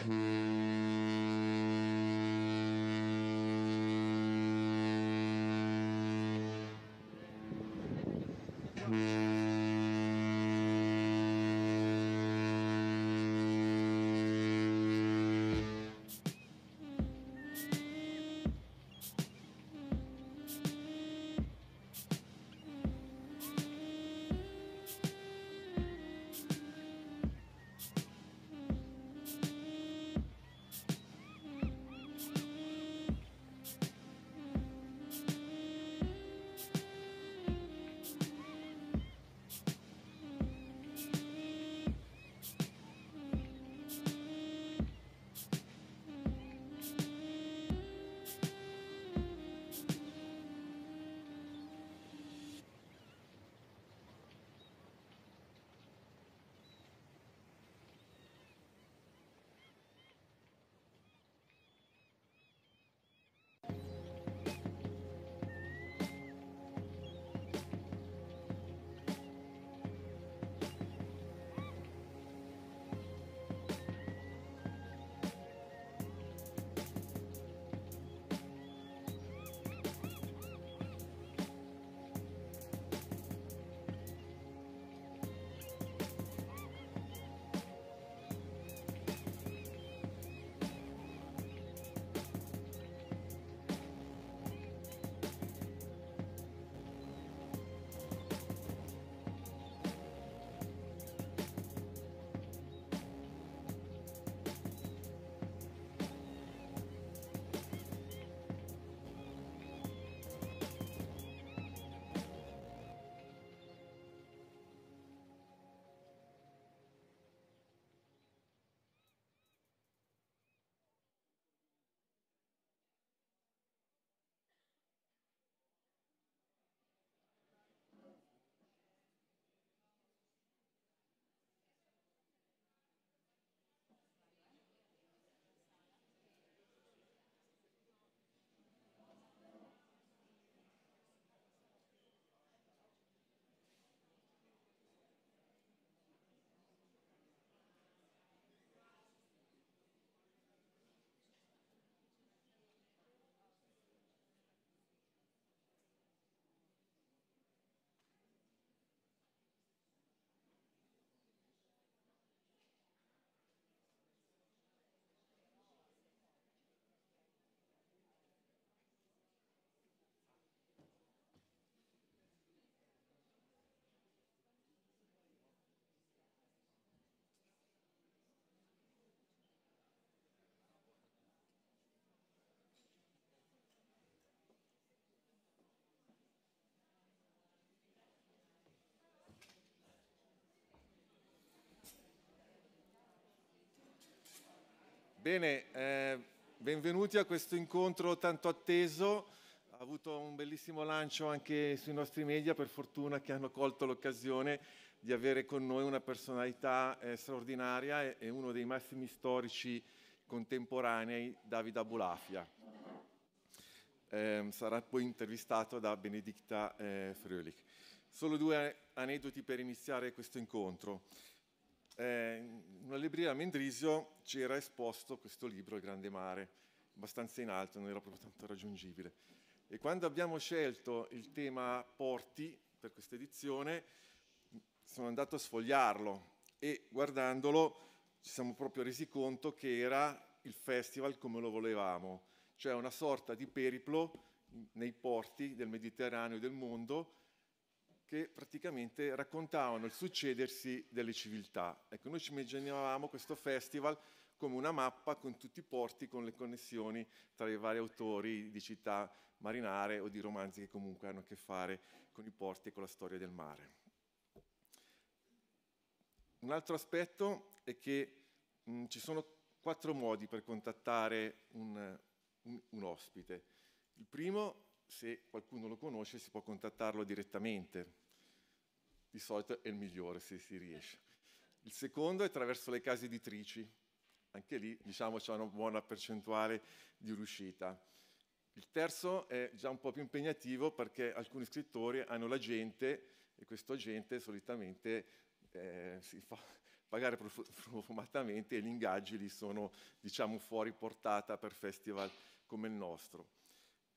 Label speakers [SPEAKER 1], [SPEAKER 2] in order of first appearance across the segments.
[SPEAKER 1] Mm-hmm. Bene, eh, benvenuti a questo incontro tanto atteso. Ha avuto un bellissimo lancio anche sui nostri media, per fortuna che hanno colto l'occasione di avere con noi una personalità eh, straordinaria e, e, uno dei massimi storici contemporanei, Davide Abulafia. Eh, sarà poi intervistato da Benedicta eh, Frölich. Solo due aneddoti per iniziare questo incontro eh, in una libreria a Mendrisio c'era esposto questo libro, Il Grande Mare, abbastanza in alto, non era proprio tanto raggiungibile. E quando abbiamo scelto il tema porti per questa edizione, sono andato a sfogliarlo e guardandolo ci siamo proprio resi conto che era il festival come lo volevamo, cioè una sorta di periplo nei porti del Mediterraneo e del mondo che praticamente raccontavano il succedersi delle civiltà. Ecco, noi ci immaginavamo questo festival come una mappa con tutti i porti, con le connessioni tra i vari autori di città marinare o di romanzi che comunque hanno a che fare con i porti e con la storia del mare. Un altro aspetto è che mh, ci sono quattro modi per contattare un, un, un ospite. Il primo se qualcuno lo conosce si può contattarlo direttamente, di solito è il migliore se si riesce. Il secondo è attraverso le case editrici, anche lì diciamo c'è una buona percentuale di riuscita. Il terzo è già un po' più impegnativo perché alcuni scrittori hanno l'agente e questo agente solitamente eh, fa, pagare profumatamente e gli ingaggi lì sono diciamo fuori portata per festival come il nostro.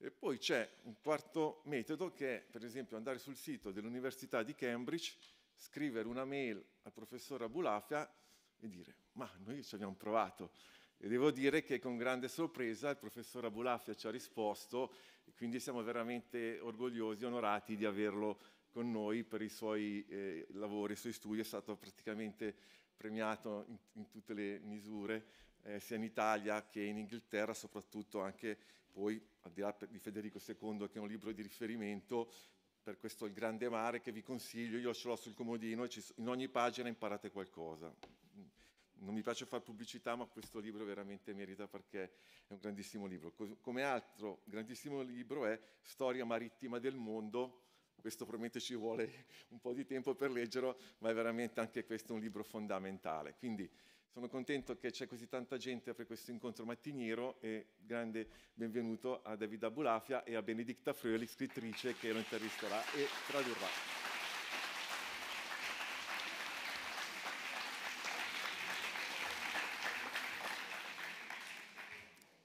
[SPEAKER 1] E poi c'è un quarto metodo che è per esempio andare sul sito dell'Università di Cambridge, scrivere una mail al professor Abulafia e dire ma noi ci abbiamo provato. E devo dire che con grande sorpresa il professor Abulafia ci ha risposto e quindi siamo veramente orgogliosi e onorati di averlo con noi per i suoi eh, lavori, i suoi studi, è stato praticamente premiato in, in tutte le misure, eh, sia in Italia che in Inghilterra, soprattutto anche poi, al di là di Federico II, che è un libro di riferimento, per questo Il Grande Mare che vi consiglio, io ce l'ho sul comodino e ci, in ogni pagina imparate qualcosa. Non mi piace fare pubblicità, ma questo libro veramente merita perché è un grandissimo libro. Come altro grandissimo libro è Storia marittima del mondo, questo probabilmente ci vuole un po' di tempo per leggerlo, ma è veramente anche questo un libro fondamentale. Quindi sono contento che c'è così tanta gente per questo incontro mattiniero e grande benvenuto a David Abulafia e a Benedicta Fröhlich, scrittrice che lo intervisterà e tradurrà.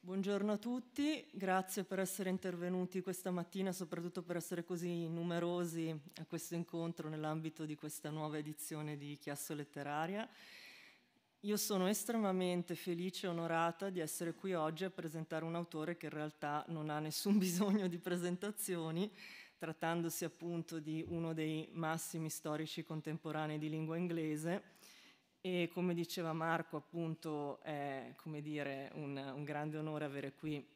[SPEAKER 2] Buongiorno a tutti, grazie per essere intervenuti questa mattina, soprattutto per essere così numerosi a questo incontro nell'ambito di questa nuova edizione di Chiasso Letteraria. Io sono estremamente felice e onorata di essere qui oggi a presentare un autore che in realtà non ha nessun bisogno di presentazioni, trattandosi appunto di uno dei massimi storici contemporanei di lingua inglese. E come diceva Marco, appunto, è dire, un, un grande onore avere qui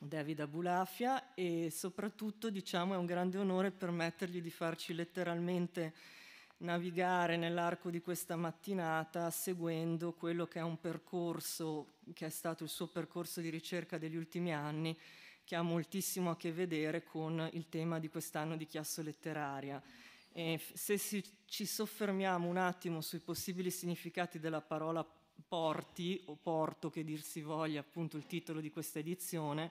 [SPEAKER 2] David Abulafia e soprattutto diciamo, è un grande onore permettergli di farci letteralmente navigare nell'arco di questa mattinata seguendo quello che è un percorso che è stato il suo percorso di ricerca degli ultimi anni che ha moltissimo a che vedere con il tema di quest'anno di chiasso letteraria. E se si, ci soffermiamo un attimo sui possibili significati della parola porti o porto che dir si voglia, appunto il titolo di questa edizione,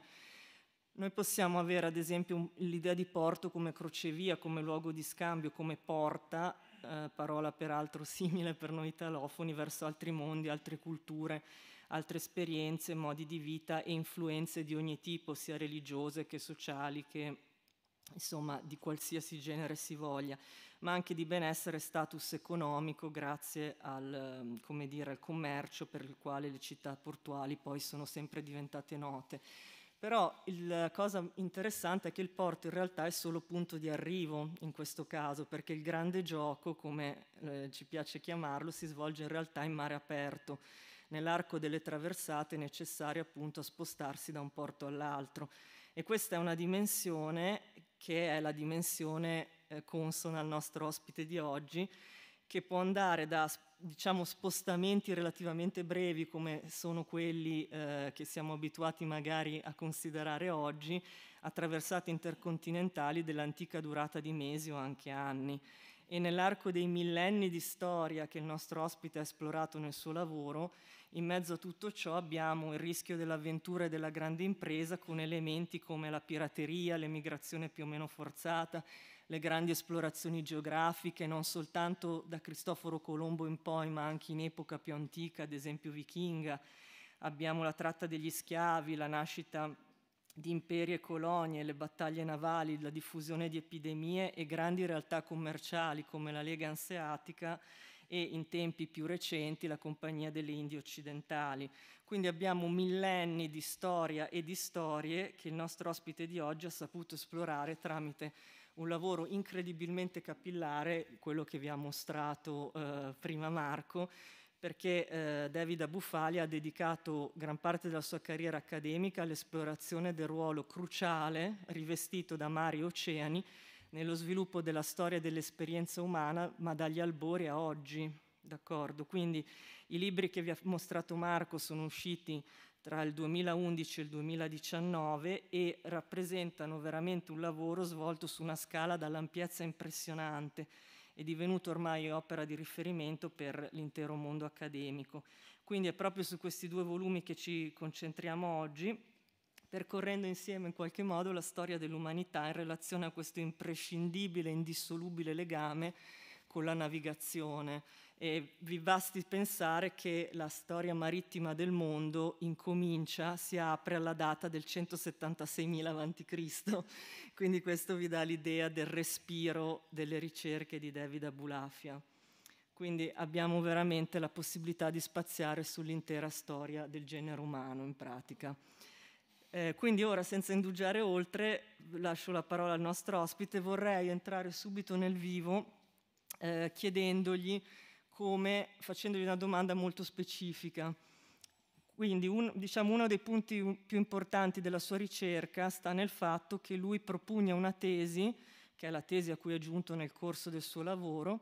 [SPEAKER 2] noi possiamo avere ad esempio l'idea di porto come crocevia, come luogo di scambio, come porta, eh, parola peraltro simile per noi italofoni, verso altri mondi, altre culture, altre esperienze, modi di vita e influenze di ogni tipo, sia religiose che sociali che insomma di qualsiasi genere si voglia, ma anche di benessere e status economico grazie al, dire, al commercio per il quale le città portuali poi sono sempre diventate note. Però la cosa interessante è che il porto in realtà è solo punto di arrivo in questo caso, perché il grande gioco, come eh, ci piace chiamarlo, si svolge in realtà in mare aperto, nell'arco delle traversate necessarie appunto a spostarsi da un porto all'altro. E questa è una dimensione che è la dimensione eh, consona al nostro ospite di oggi, che può andare da diciamo, spostamenti relativamente brevi come sono quelli eh, che siamo abituati magari a considerare oggi, a traversate intercontinentali dell'antica durata di mesi o anche anni. E nell'arco dei millenni di storia che il nostro ospite ha esplorato nel suo lavoro, in mezzo a tutto ciò abbiamo il rischio dell'avventura e della grande impresa con elementi come la pirateria, l'emigrazione più o meno forzata, le grandi esplorazioni geografiche, non soltanto da Cristoforo Colombo in poi, ma anche in epoca più antica, ad esempio vichinga. Abbiamo la tratta degli schiavi, la nascita di imperi e colonie, le battaglie navali, la diffusione di epidemie e grandi realtà commerciali come la Lega Anseatica e in tempi più recenti la Compagnia delle Indie Occidentali. Quindi abbiamo millenni di storia e di storie che il nostro ospite di oggi ha saputo esplorare tramite un lavoro incredibilmente capillare, quello che vi ha mostrato eh, prima Marco, perché eh, David Abufali ha dedicato gran parte della sua carriera accademica all'esplorazione del ruolo cruciale rivestito da mari e oceani nello sviluppo della storia dell'esperienza umana, ma dagli albori a oggi. D'accordo? Quindi i libri che vi ha mostrato Marco sono usciti tra il 2011 e il 2019 e rappresentano veramente un lavoro svolto su una scala dall'ampiezza impressionante e divenuto ormai opera di riferimento per l'intero mondo accademico. Quindi è proprio su questi due volumi che ci concentriamo oggi percorrendo insieme in qualche modo la storia dell'umanità in relazione a questo imprescindibile, indissolubile legame con la navigazione e vi basti pensare che la storia marittima del mondo incomincia, si apre alla data del 176.000 a.C., quindi questo vi dà l'idea del respiro delle ricerche di David Abulafia. Quindi abbiamo veramente la possibilità di spaziare sull'intera storia del genere umano in pratica. Eh, quindi ora, senza indugiare oltre, lascio la parola al nostro ospite, vorrei entrare subito nel vivo eh, chiedendogli come facendogli una domanda molto specifica. Quindi un, diciamo, uno dei punti più importanti della sua ricerca sta nel fatto che lui propugna una tesi, che è la tesi a cui è giunto nel corso del suo lavoro,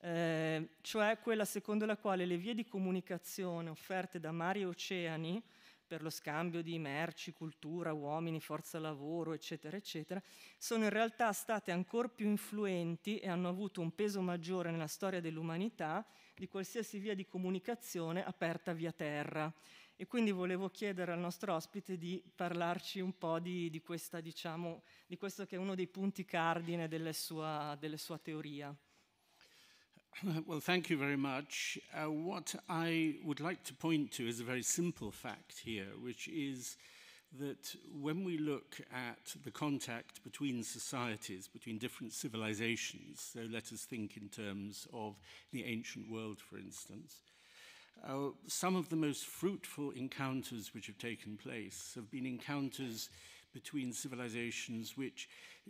[SPEAKER 2] eh, cioè quella secondo la quale le vie di comunicazione offerte da mari e oceani per lo scambio di merci, cultura, uomini, forza lavoro, eccetera, eccetera, sono in realtà state ancora più influenti e hanno avuto un peso maggiore nella storia dell'umanità di qualsiasi via di comunicazione aperta via terra. E quindi volevo chiedere al nostro ospite di parlarci un po' di, di, questa, diciamo, di questo che è uno dei punti cardine delle sua, delle sua teoria.
[SPEAKER 3] Well, thank you very much. Uh, what I would like to point to is a very simple fact here, which is that when we look at the contact between societies, between different civilizations, so let us think in terms of the ancient world, for instance, uh, some of the most fruitful encounters which have taken place have been encounters between civilizations which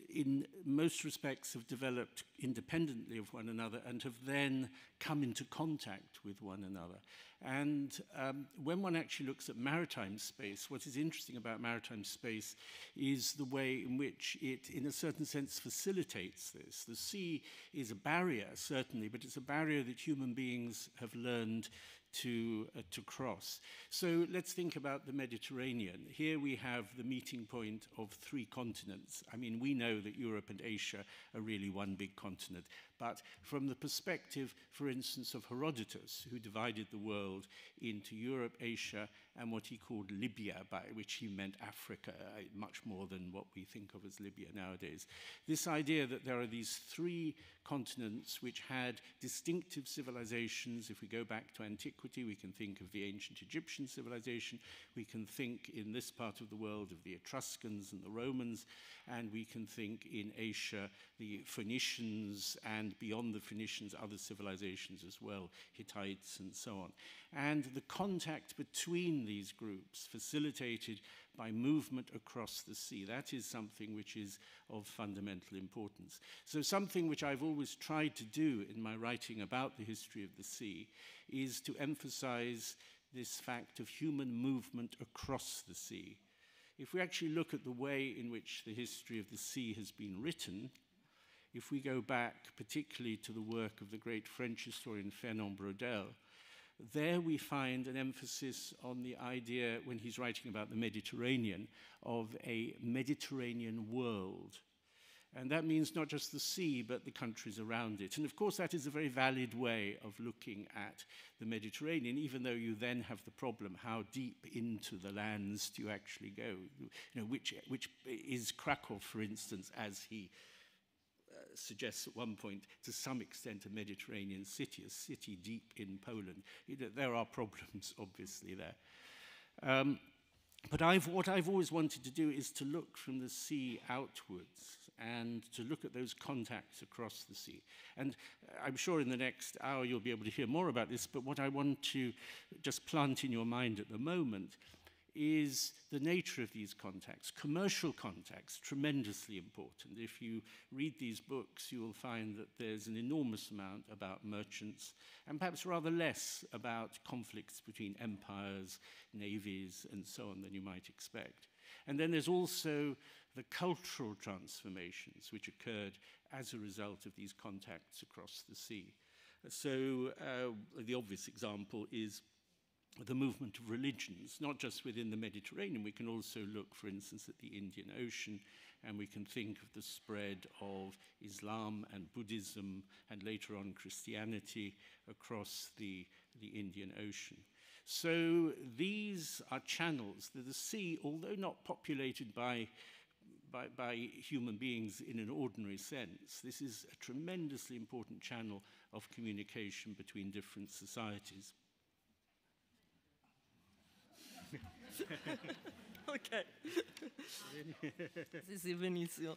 [SPEAKER 3] in most respects have developed independently of one another and have then come into contact with one another. And um, when one actually looks at maritime space, what is interesting about maritime space is the way in which it, in a certain sense, facilitates this. The sea is a barrier, certainly, but it's a barrier that human beings have learned to, uh, to cross. So let's think about the Mediterranean. Here we have the meeting point of three continents. I mean, we know that Europe and Asia are really one big continent. But from the perspective, for instance, of Herodotus, who divided the world into Europe, Asia, and what he called Libya, by which he meant Africa, uh, much more than what we think of as Libya nowadays, this idea that there are these three continents which had distinctive civilizations. If we go back to antiquity, we can think of the ancient Egyptian civilization, we can think in this part of the world of the Etruscans and the Romans, and we can think in Asia, the Phoenicians, and beyond the Phoenicians, other civilizations as well, Hittites and so on. And the contact between these groups facilitated by movement across the sea. That is something which is of fundamental importance. So, something which I've always tried to do in my writing about the history of the sea is to emphasize this fact of human movement across the sea. If we actually look at the way in which the history of the sea has been written, if we go back particularly to the work of the great French historian Fernand Braudel, There we find an emphasis on the idea, when he's writing about the Mediterranean, of a Mediterranean world. And that means not just the sea, but the countries around it. And of course, that is a very valid way of looking at the Mediterranean, even though you then have the problem how deep into the lands do you actually go? You know, which, which is Krakow, for instance, as he suggests at one point, to some extent, a Mediterranean city, a city deep in Poland. There are problems, obviously, there. Um, but I've, what I've always wanted to do is to look from the sea outwards and to look at those contacts across the sea. And I'm sure in the next hour you'll be able to hear more about this, but what I want to just plant in your mind at the moment is the nature of these contacts. Commercial contacts, tremendously important. If you read these books, you will find that there's an enormous amount about merchants and perhaps rather less about conflicts between empires, navies, and so on than you might expect. And then there's also the cultural transformations which occurred as a result of these contacts across the sea. So uh, the obvious example is the movement of religions, not just within the Mediterranean. We can also look, for instance, at the Indian Ocean, and we can think of the spread of Islam and Buddhism, and later on Christianity across the, the Indian Ocean. So these are channels that the sea, although not populated by by, by human beings in an ordinary sense. This is a tremendously important channel of communication between different societies.
[SPEAKER 2] ok. sì, sì, benissimo.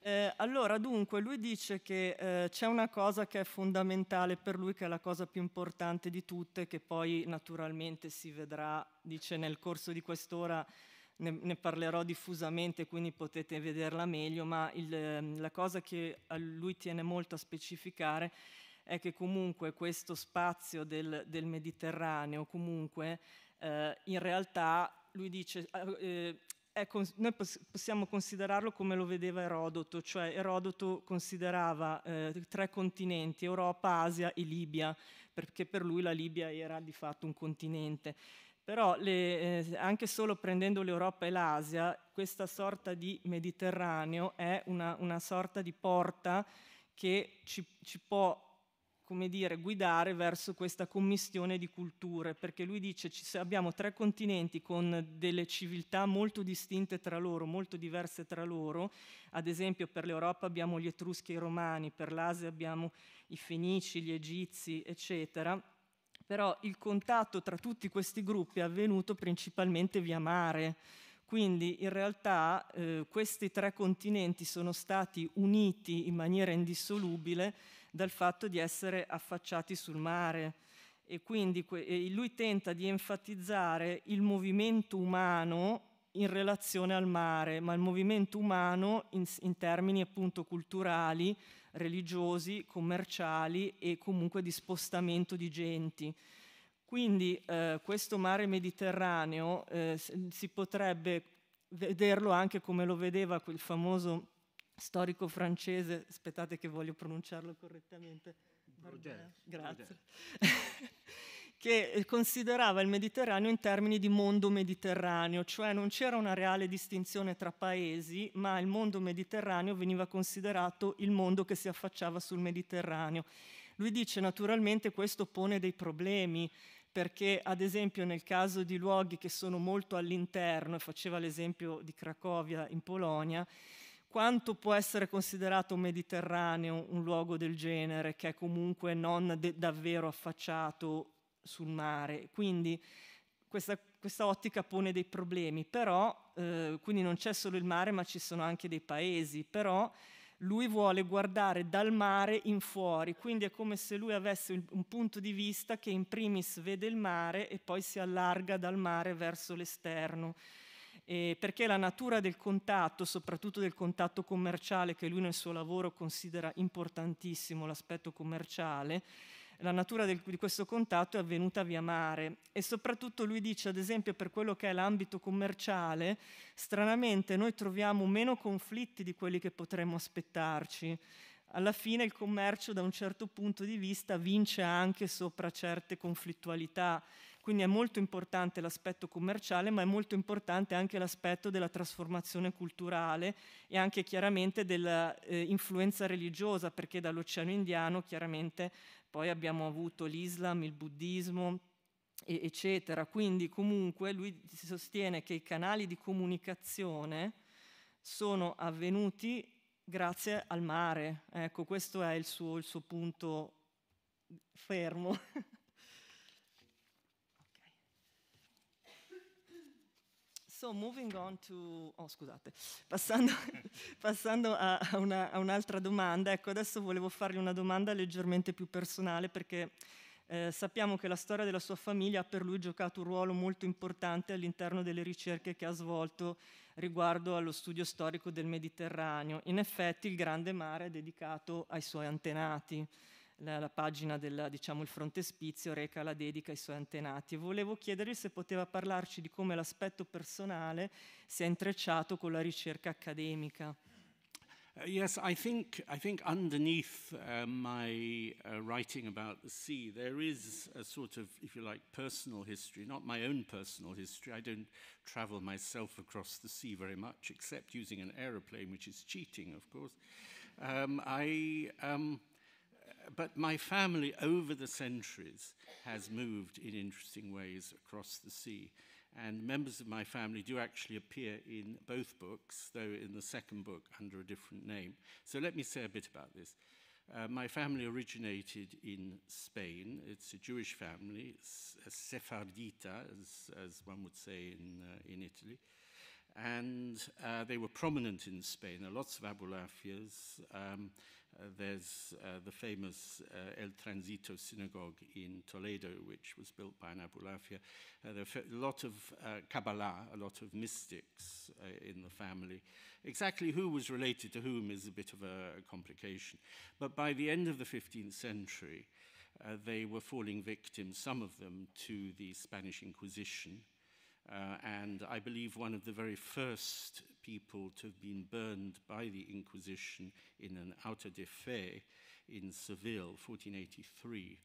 [SPEAKER 2] Eh, allora, dunque, lui dice che eh, c'è una cosa che è fondamentale per lui, che è la cosa più importante di tutte, che poi naturalmente si vedrà, dice nel corso di quest'ora ne, ne parlerò diffusamente, quindi potete vederla meglio, ma il, ehm, la cosa che a lui tiene molto a specificare è che comunque questo spazio del, del Mediterraneo, comunque, eh, in realtà lui dice... Eh, Cons- noi pos- possiamo considerarlo come lo vedeva Erodoto, cioè Erodoto considerava eh, tre continenti, Europa, Asia e Libia, perché per lui la Libia era di fatto un continente. Però le, eh, anche solo prendendo l'Europa e l'Asia, questa sorta di Mediterraneo è una, una sorta di porta che ci, ci può come dire, guidare verso questa commistione di culture, perché lui dice ci, abbiamo tre continenti con delle civiltà molto distinte tra loro, molto diverse tra loro, ad esempio per l'Europa abbiamo gli Etruschi e i Romani, per l'Asia abbiamo i Fenici, gli Egizi, eccetera, però il contatto tra tutti questi gruppi è avvenuto principalmente via mare. Quindi in realtà eh, questi tre continenti sono stati uniti in maniera indissolubile dal fatto di essere affacciati sul mare. E quindi lui tenta di enfatizzare il movimento umano in relazione al mare, ma il movimento umano in, in termini appunto culturali, religiosi, commerciali e comunque di spostamento di genti. Quindi eh, questo mare Mediterraneo eh, si potrebbe vederlo anche come lo vedeva quel famoso storico francese, aspettate che voglio pronunciarlo correttamente.
[SPEAKER 3] Brodel.
[SPEAKER 2] Grazie. che considerava il Mediterraneo in termini di mondo mediterraneo, cioè non c'era una reale distinzione tra paesi, ma il mondo mediterraneo veniva considerato il mondo che si affacciava sul Mediterraneo. Lui dice naturalmente questo pone dei problemi, perché ad esempio nel caso di luoghi che sono molto all'interno, e faceva l'esempio di Cracovia in Polonia, quanto può essere considerato mediterraneo un luogo del genere, che è comunque non de- davvero affacciato sul mare. Quindi questa, questa ottica pone dei problemi, però, eh, quindi non c'è solo il mare, ma ci sono anche dei paesi, però lui vuole guardare dal mare in fuori, quindi è come se lui avesse un punto di vista che in primis vede il mare e poi si allarga dal mare verso l'esterno. Eh, perché la natura del contatto, soprattutto del contatto commerciale, che lui nel suo lavoro considera importantissimo l'aspetto commerciale, la natura del, di questo contatto è avvenuta via mare e soprattutto lui dice, ad esempio, per quello che è l'ambito commerciale, stranamente noi troviamo meno conflitti di quelli che potremmo aspettarci. Alla fine il commercio da un certo punto di vista vince anche sopra certe conflittualità. Quindi è molto importante l'aspetto commerciale, ma è molto importante anche l'aspetto della trasformazione culturale e anche chiaramente dell'influenza eh, religiosa, perché dall'Oceano Indiano chiaramente poi abbiamo avuto l'Islam, il buddismo, eccetera. Quindi comunque lui sostiene che i canali di comunicazione sono avvenuti grazie al mare. Ecco, questo è il suo, il suo punto fermo. So moving on to, oh scusate, passando, passando a, una, a, un'altra domanda, ecco adesso volevo fargli una domanda leggermente più personale perché eh, sappiamo che la storia della sua famiglia ha per lui giocato un ruolo molto importante all'interno delle ricerche che ha svolto riguardo allo studio storico del Mediterraneo. In effetti il grande mare è dedicato ai suoi antenati la, la pagina del diciamo, frontespizio reca la dedica ai suoi antenati volevo chiedergli se poteva parlarci di come l'aspetto personale si è intrecciato con la ricerca accademica.
[SPEAKER 3] Uh, yes, I think, I think underneath uh, my uh, writing about the sea, there is a sort of, if you like, personal history, not my own personal history. I don't travel myself across the sea very much, except using an aeroplane, which is cheating, of course. Um, I, um, but my family over the centuries has moved in interesting ways across the sea. And members of my family do actually appear in both books, though in the second book under a different name. So let me say a bit about this. Uh, my family originated in Spain. It's a Jewish family, it's a sephardita as, as one would say in, uh, in Italy. Uh, and uh, they were prominent in Spain. There are lots of Abulafias. Um, uh, there's uh, the famous uh, El Transito synagogue in Toledo, which was built by an Abulafia. Uh, there are a lot of uh, Kabbalah, a lot of mystics uh, in the family. Exactly who was related to whom is a bit of a, a complication. But by the end of the 15th century, uh, they were falling victims, some of them, to the Spanish Inquisition. Uh, and I believe one of the very first people to have been burned by the Inquisition in an auto de fe in Seville, 1483,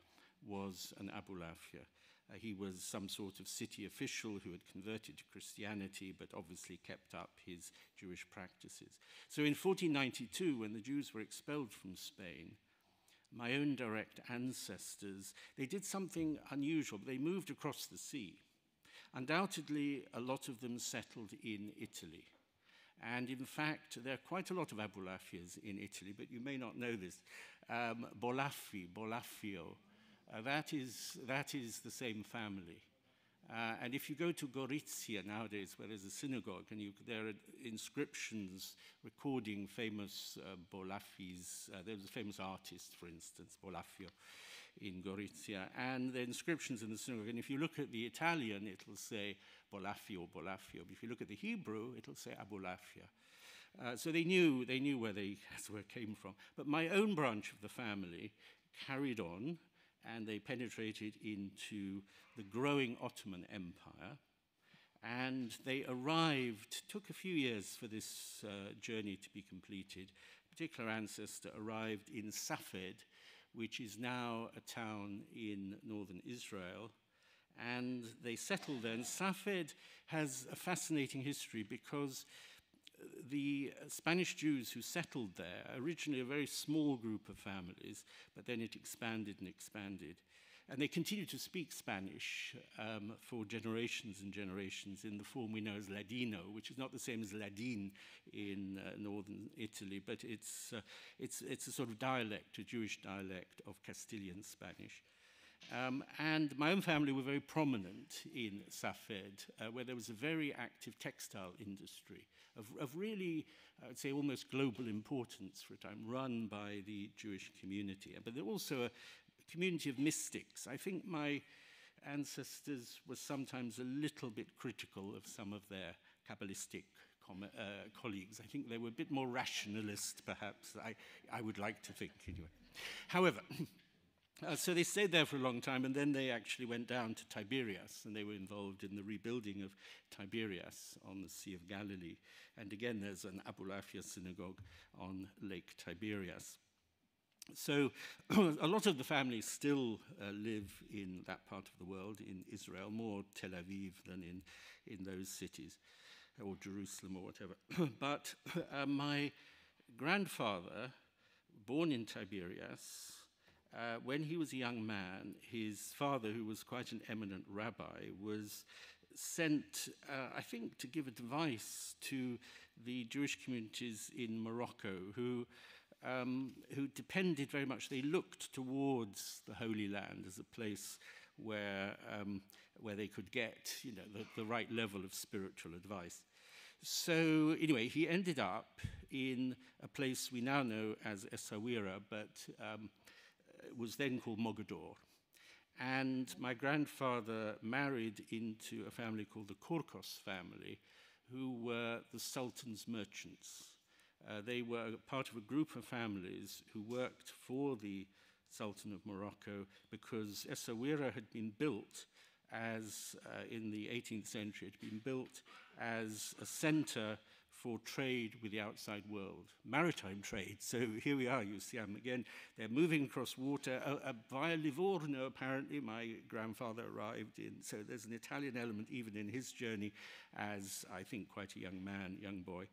[SPEAKER 3] was an Abulafia. Uh, he was some sort of city official who had converted to Christianity, but obviously kept up his Jewish practices. So in 1492, when the Jews were expelled from Spain, my own direct ancestors, they did something unusual. They moved across the sea. Undoubtedly, a lot of them settled in Italy. And in fact, there are quite a lot of Abulafias in Italy, but you may not know this. Um, Bolaffi, Bolafio, uh, that, is, that is the same family. Uh, and if you go to Gorizia nowadays, where there's a synagogue, and you, there are inscriptions recording famous uh, Bolafis. Uh, there was a famous artist, for instance, Bolafio. In Gorizia, and the inscriptions in the synagogue. And if you look at the Italian, it'll say Bolafio, Bolafio. But if you look at the Hebrew, it'll say Abulafia. Uh, so they knew, they knew where they where it came from. But my own branch of the family carried on, and they penetrated into the growing Ottoman Empire. And they arrived, took a few years for this uh, journey to be completed. A particular ancestor arrived in Safed, which is now a town in northern Israel. And they settled there. And Safed has a fascinating history because uh, the uh, Spanish Jews who settled there, originally a very small group of families, but then it expanded and expanded. And they continue to speak Spanish um, for generations and generations in the form we know as Ladino, which is not the same as Ladin in uh, northern Italy, but it's, uh, it's, it's a sort of dialect, a Jewish dialect of Castilian Spanish. Um, and my own family were very prominent in Safed, uh, where there was a very active textile industry of, of really, I would say, almost global importance for a time, run by the Jewish community. But there also a, community of mystics. I think my ancestors were sometimes a little bit critical of some of their Kabbalistic uh, colleagues. I think they were a bit more rationalist, perhaps, I, I would like to think, anyway. However, uh, so they stayed there for a long time, and then they actually went down to Tiberias, and they were involved in the rebuilding of Tiberias on the Sea of Galilee. And again, there's an Abulafia synagogue on Lake Tiberias. So a lot of the families still uh, live in that part of the world, in Israel, more Tel Aviv than in, in those cities, or Jerusalem or whatever. but uh, my grandfather, born in Tiberias, uh, when he was a young man, his father, who was quite an eminent rabbi, was sent, uh, I think, to give advice to the Jewish communities in Morocco who um, who depended very much, they looked towards the Holy Land as a place where, um, where they could get you know, the, the right level of spiritual advice. So anyway, he ended up in a place we now know as Essaouira, but um, uh, was then called Mogador. And my grandfather married into a family called the Korkos family, who were the Sultan's merchants. Uh, they were part of a group of families who worked for the Sultan of Morocco because Essaouira had been built as, uh, in the 18th century, it had been built as a center for trade with the outside world, maritime trade. So here we are, you see, I'm again, they're moving across water uh, uh, via Livorno, apparently. My grandfather arrived in, so there's an Italian element even in his journey as, I think, quite a young man, young boy. Uh,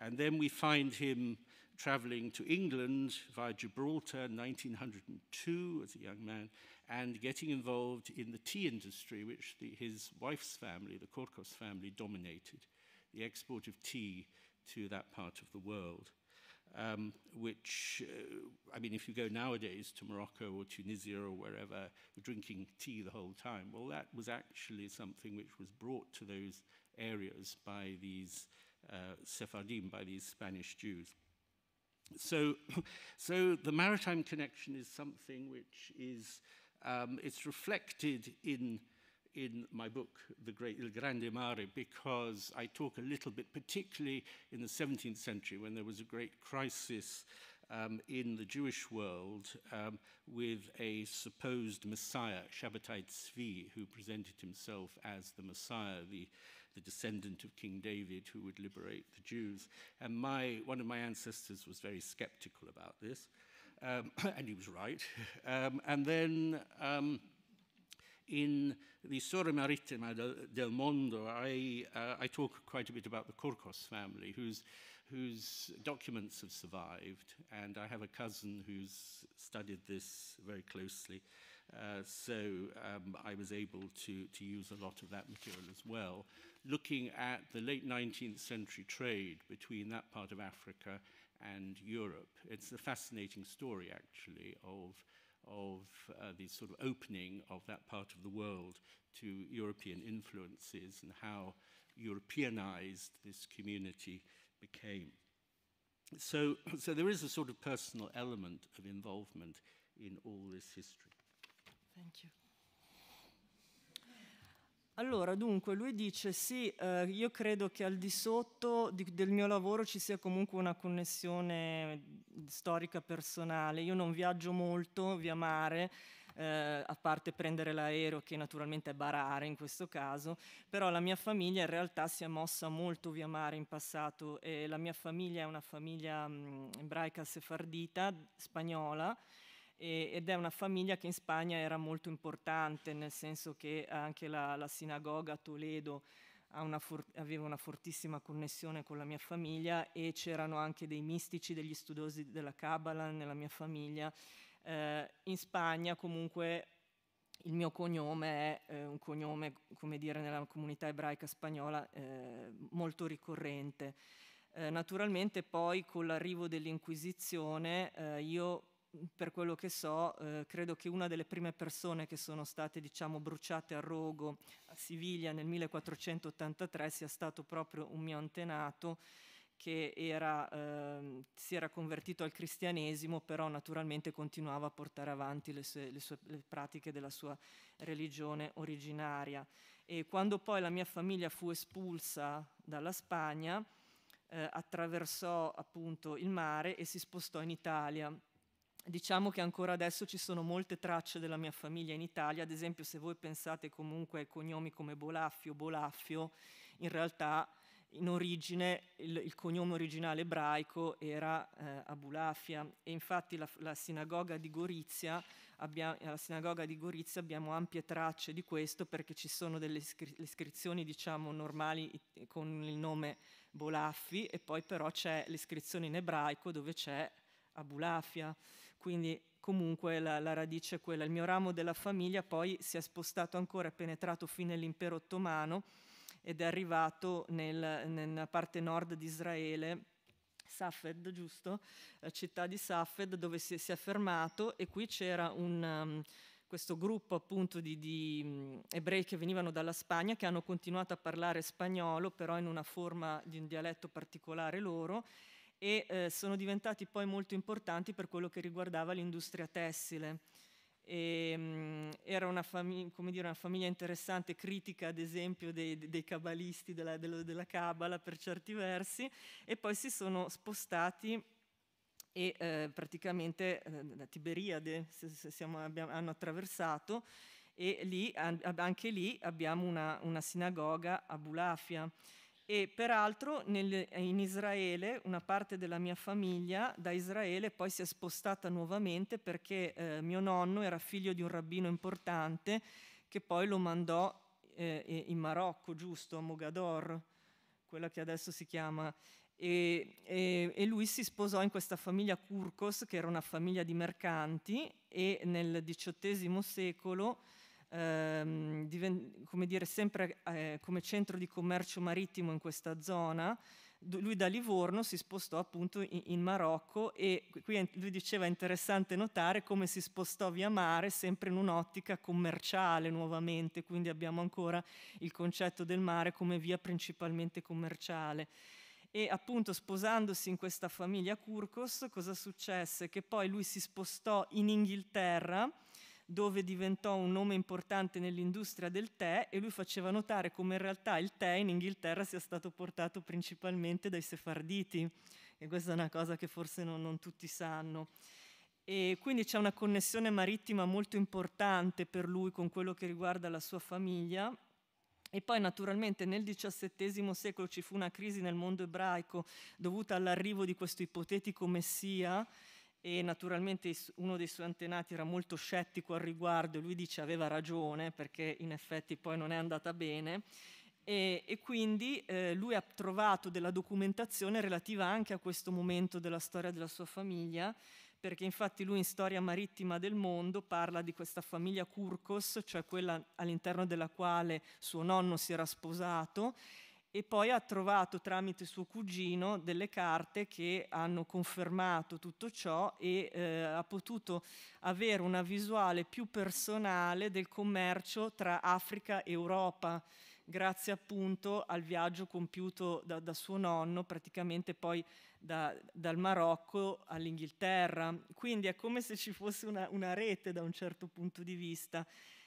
[SPEAKER 3] And then we find him traveling to England via Gibraltar in 1902 as a young man and getting involved in the tea industry, which the, his wife's family, the Korkos family, dominated, the export of tea to that part of the world. Um, which, uh, I mean, if you go nowadays to Morocco or Tunisia or wherever, drinking tea the whole time, well, that was actually something which was brought to those areas by these uh, Sephardim, by these Spanish Jews. So, so the maritime connection is something which is um, it's reflected in in my book, The Great Il Grande Mare, because I talk a little bit, particularly in the 17th century, when there was a great crisis um, in the Jewish world um, with a supposed Messiah, Shabbatai Tzvi, who presented himself as the Messiah, the the descendant of King David who would liberate the Jews. And my, one of my ancestors was very skeptical about this, um, and he was right. Um, and then um, in the Storia Marittima del, Mondo, I, uh, I talk quite a bit about the Korkos family, whose, whose documents have survived, and I have a cousin who's studied this very closely. Uh, so um, I was able to, to use a lot of that material as well looking at the late 19th century trade between that part of Africa and Europe. It's a fascinating story, actually, of, of uh, the sort of opening of that part of the world to European influences and how Europeanized this community became. So, so there is a sort of personal element of involvement in all this history.
[SPEAKER 2] Thank you. Allora, dunque, lui dice sì, eh, io credo che al di sotto di, del mio lavoro ci sia comunque una connessione storica personale. Io non viaggio molto via mare, eh, a parte prendere l'aereo che naturalmente è barare in questo caso, però la mia famiglia in realtà si è mossa molto via mare in passato e la mia famiglia è una famiglia mh, ebraica sefardita, spagnola, e, ed è una famiglia che in Spagna era molto importante, nel senso che anche la, la sinagoga a Toledo una for- aveva una fortissima connessione con la mia famiglia e c'erano anche dei mistici, degli studiosi della Kabbalah nella mia famiglia. Eh, in Spagna comunque il mio cognome è eh, un cognome, come dire, nella comunità ebraica spagnola eh, molto ricorrente. Eh, naturalmente poi con l'arrivo dell'Inquisizione eh, io per quello che so, eh, credo che una delle prime persone che sono state diciamo, bruciate a rogo a Siviglia nel 1483 sia stato proprio un mio antenato che era, eh, si era convertito al cristianesimo, però naturalmente continuava a portare avanti le, sue, le, sue, le pratiche della sua religione originaria. E quando poi la mia famiglia fu espulsa dalla Spagna, eh, attraversò appunto il mare e si spostò in Italia Diciamo che ancora adesso ci sono molte tracce della mia famiglia in Italia, ad esempio se voi pensate comunque ai cognomi come Bolaffio, Bolaffio, in realtà in origine il, il cognome originale ebraico era eh, Abulafia e infatti la, la, sinagoga abbia, alla sinagoga di Gorizia abbiamo ampie tracce di questo perché ci sono delle iscri- iscrizioni diciamo normali con il nome Bolaffi e poi però c'è l'iscrizione in ebraico dove c'è Abulafia quindi comunque la, la, radice è quella. Il mio ramo della famiglia poi si è spostato ancora, è penetrato fino all'impero ottomano ed è arrivato nel, nella parte nord di Israele, Safed, giusto? La città di Safed dove si, si è fermato e qui c'era un... Um, questo gruppo appunto di, di um, ebrei che venivano dalla Spagna che hanno continuato a parlare spagnolo però in una forma di un dialetto particolare loro e eh, sono diventati poi molto importanti per quello che riguardava l'industria tessile. E, mh, mm, era una, fami- dire, una, famiglia interessante, critica ad esempio dei, dei cabalisti della, della Cabala per certi versi, e poi si sono spostati e eh, praticamente eh, da Tiberiade se, se siamo, abbiamo, hanno attraversato e lì, anche lì abbiamo una, una sinagoga a Bulafia E peraltro nel, in Israele una parte della mia famiglia da Israele poi si è spostata nuovamente perché eh, mio nonno era figlio di un rabbino importante che poi lo mandò eh, in Marocco, giusto, a Mogador, quella che adesso si chiama. E, e, e, lui si sposò in questa famiglia Curcos, che era una famiglia di mercanti, e nel XVIII secolo ehm, come dire, sempre eh, come centro di commercio marittimo in questa zona, lui da Livorno si spostò appunto in, in, Marocco e qui lui diceva è interessante notare come si spostò via mare sempre in un'ottica commerciale nuovamente, quindi abbiamo ancora il concetto del mare come via principalmente commerciale. E appunto sposandosi in questa famiglia Curcos, cosa successe? Che poi lui si spostò in Inghilterra dove diventò un nome importante nell'industria del tè e lui faceva notare come in realtà il tè in Inghilterra sia stato portato principalmente dai sefarditi e questa è una cosa che forse non, non tutti sanno. E quindi c'è una connessione marittima molto importante per lui con quello che riguarda la sua famiglia e poi naturalmente nel XVII secolo ci fu una crisi nel mondo ebraico dovuta all'arrivo di questo ipotetico messia e naturalmente uno dei suoi antenati era molto scettico al riguardo e lui dice aveva ragione perché in effetti poi non è andata bene. E, e quindi eh, lui ha trovato della documentazione relativa anche a questo momento della storia della sua famiglia perché infatti lui in Storia marittima del mondo parla di questa famiglia Curcos, cioè quella all'interno della quale suo nonno si era sposato e poi ha trovato tramite suo cugino delle carte che hanno confermato tutto ciò e eh, ha potuto avere una visuale più personale del commercio tra Africa e Europa grazie appunto al viaggio compiuto da, da suo nonno, praticamente poi da, dal Marocco all'Inghilterra. Quindi è come se ci fosse una, una rete da un certo punto di vista.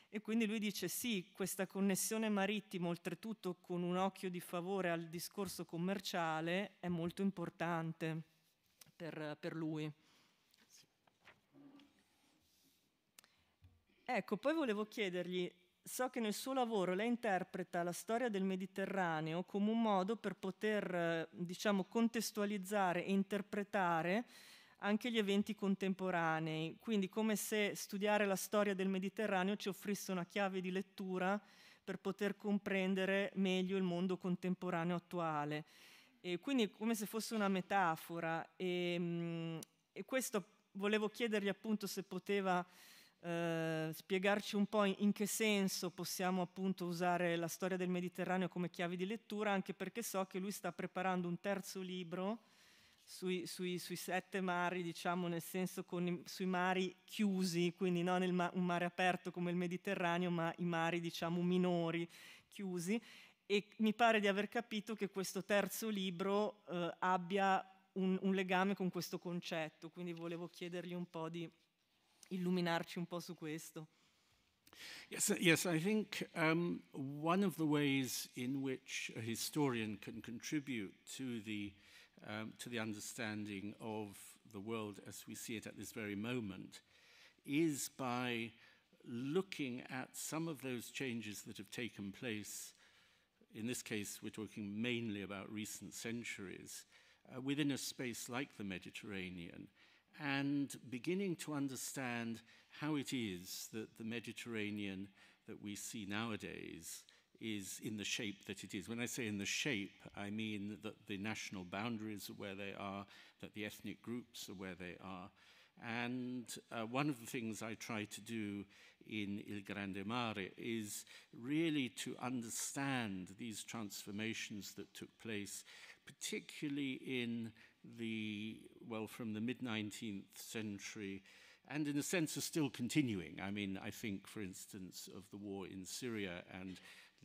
[SPEAKER 2] E quindi lui dice sì, questa connessione marittima, oltretutto con un occhio di favore al discorso commerciale, è molto importante per, per lui. Ecco, poi volevo chiedergli, so che nel suo lavoro lei interpreta la storia del Mediterraneo come un modo per poter, diciamo, contestualizzare e interpretare anche gli eventi contemporanei, quindi come se studiare la storia del Mediterraneo ci offrisse una chiave di lettura per poter comprendere meglio il mondo contemporaneo attuale. E quindi come se fosse una metafora. E, mm, e questo volevo chiedergli appunto se poteva eh, spiegarci un po' in, in, che senso possiamo appunto usare la storia del Mediterraneo come chiave di lettura, anche perché so che lui sta preparando un terzo libro sui, sui, sui, sette mari, diciamo nel senso i, sui mari chiusi, quindi non ma, un mare aperto come il Mediterraneo, ma i mari diciamo minori, chiusi. E mi pare di aver capito che questo terzo libro eh, abbia un, un legame con questo concetto, quindi volevo chiedergli un po' di illuminarci un po' su questo.
[SPEAKER 3] Yes, yes, I think um, one of the ways in which a historian can contribute to the um, to the understanding of the world as we see it at this very moment is by looking at some of those changes that have taken place. In this case, we're talking mainly about recent centuries uh, within a space like the Mediterranean and beginning to understand how it is that the Mediterranean that we see nowadays is in the shape that it is. When I say in the shape, I mean that the national boundaries are where they are, that the ethnic groups are where they are. And uh, one of the things I try to do in Il Grande Mare is really to understand these transformations that took place, particularly in the, well, from the mid 19th century and in a sense are still continuing. I mean, I think, for instance, of the war in Syria and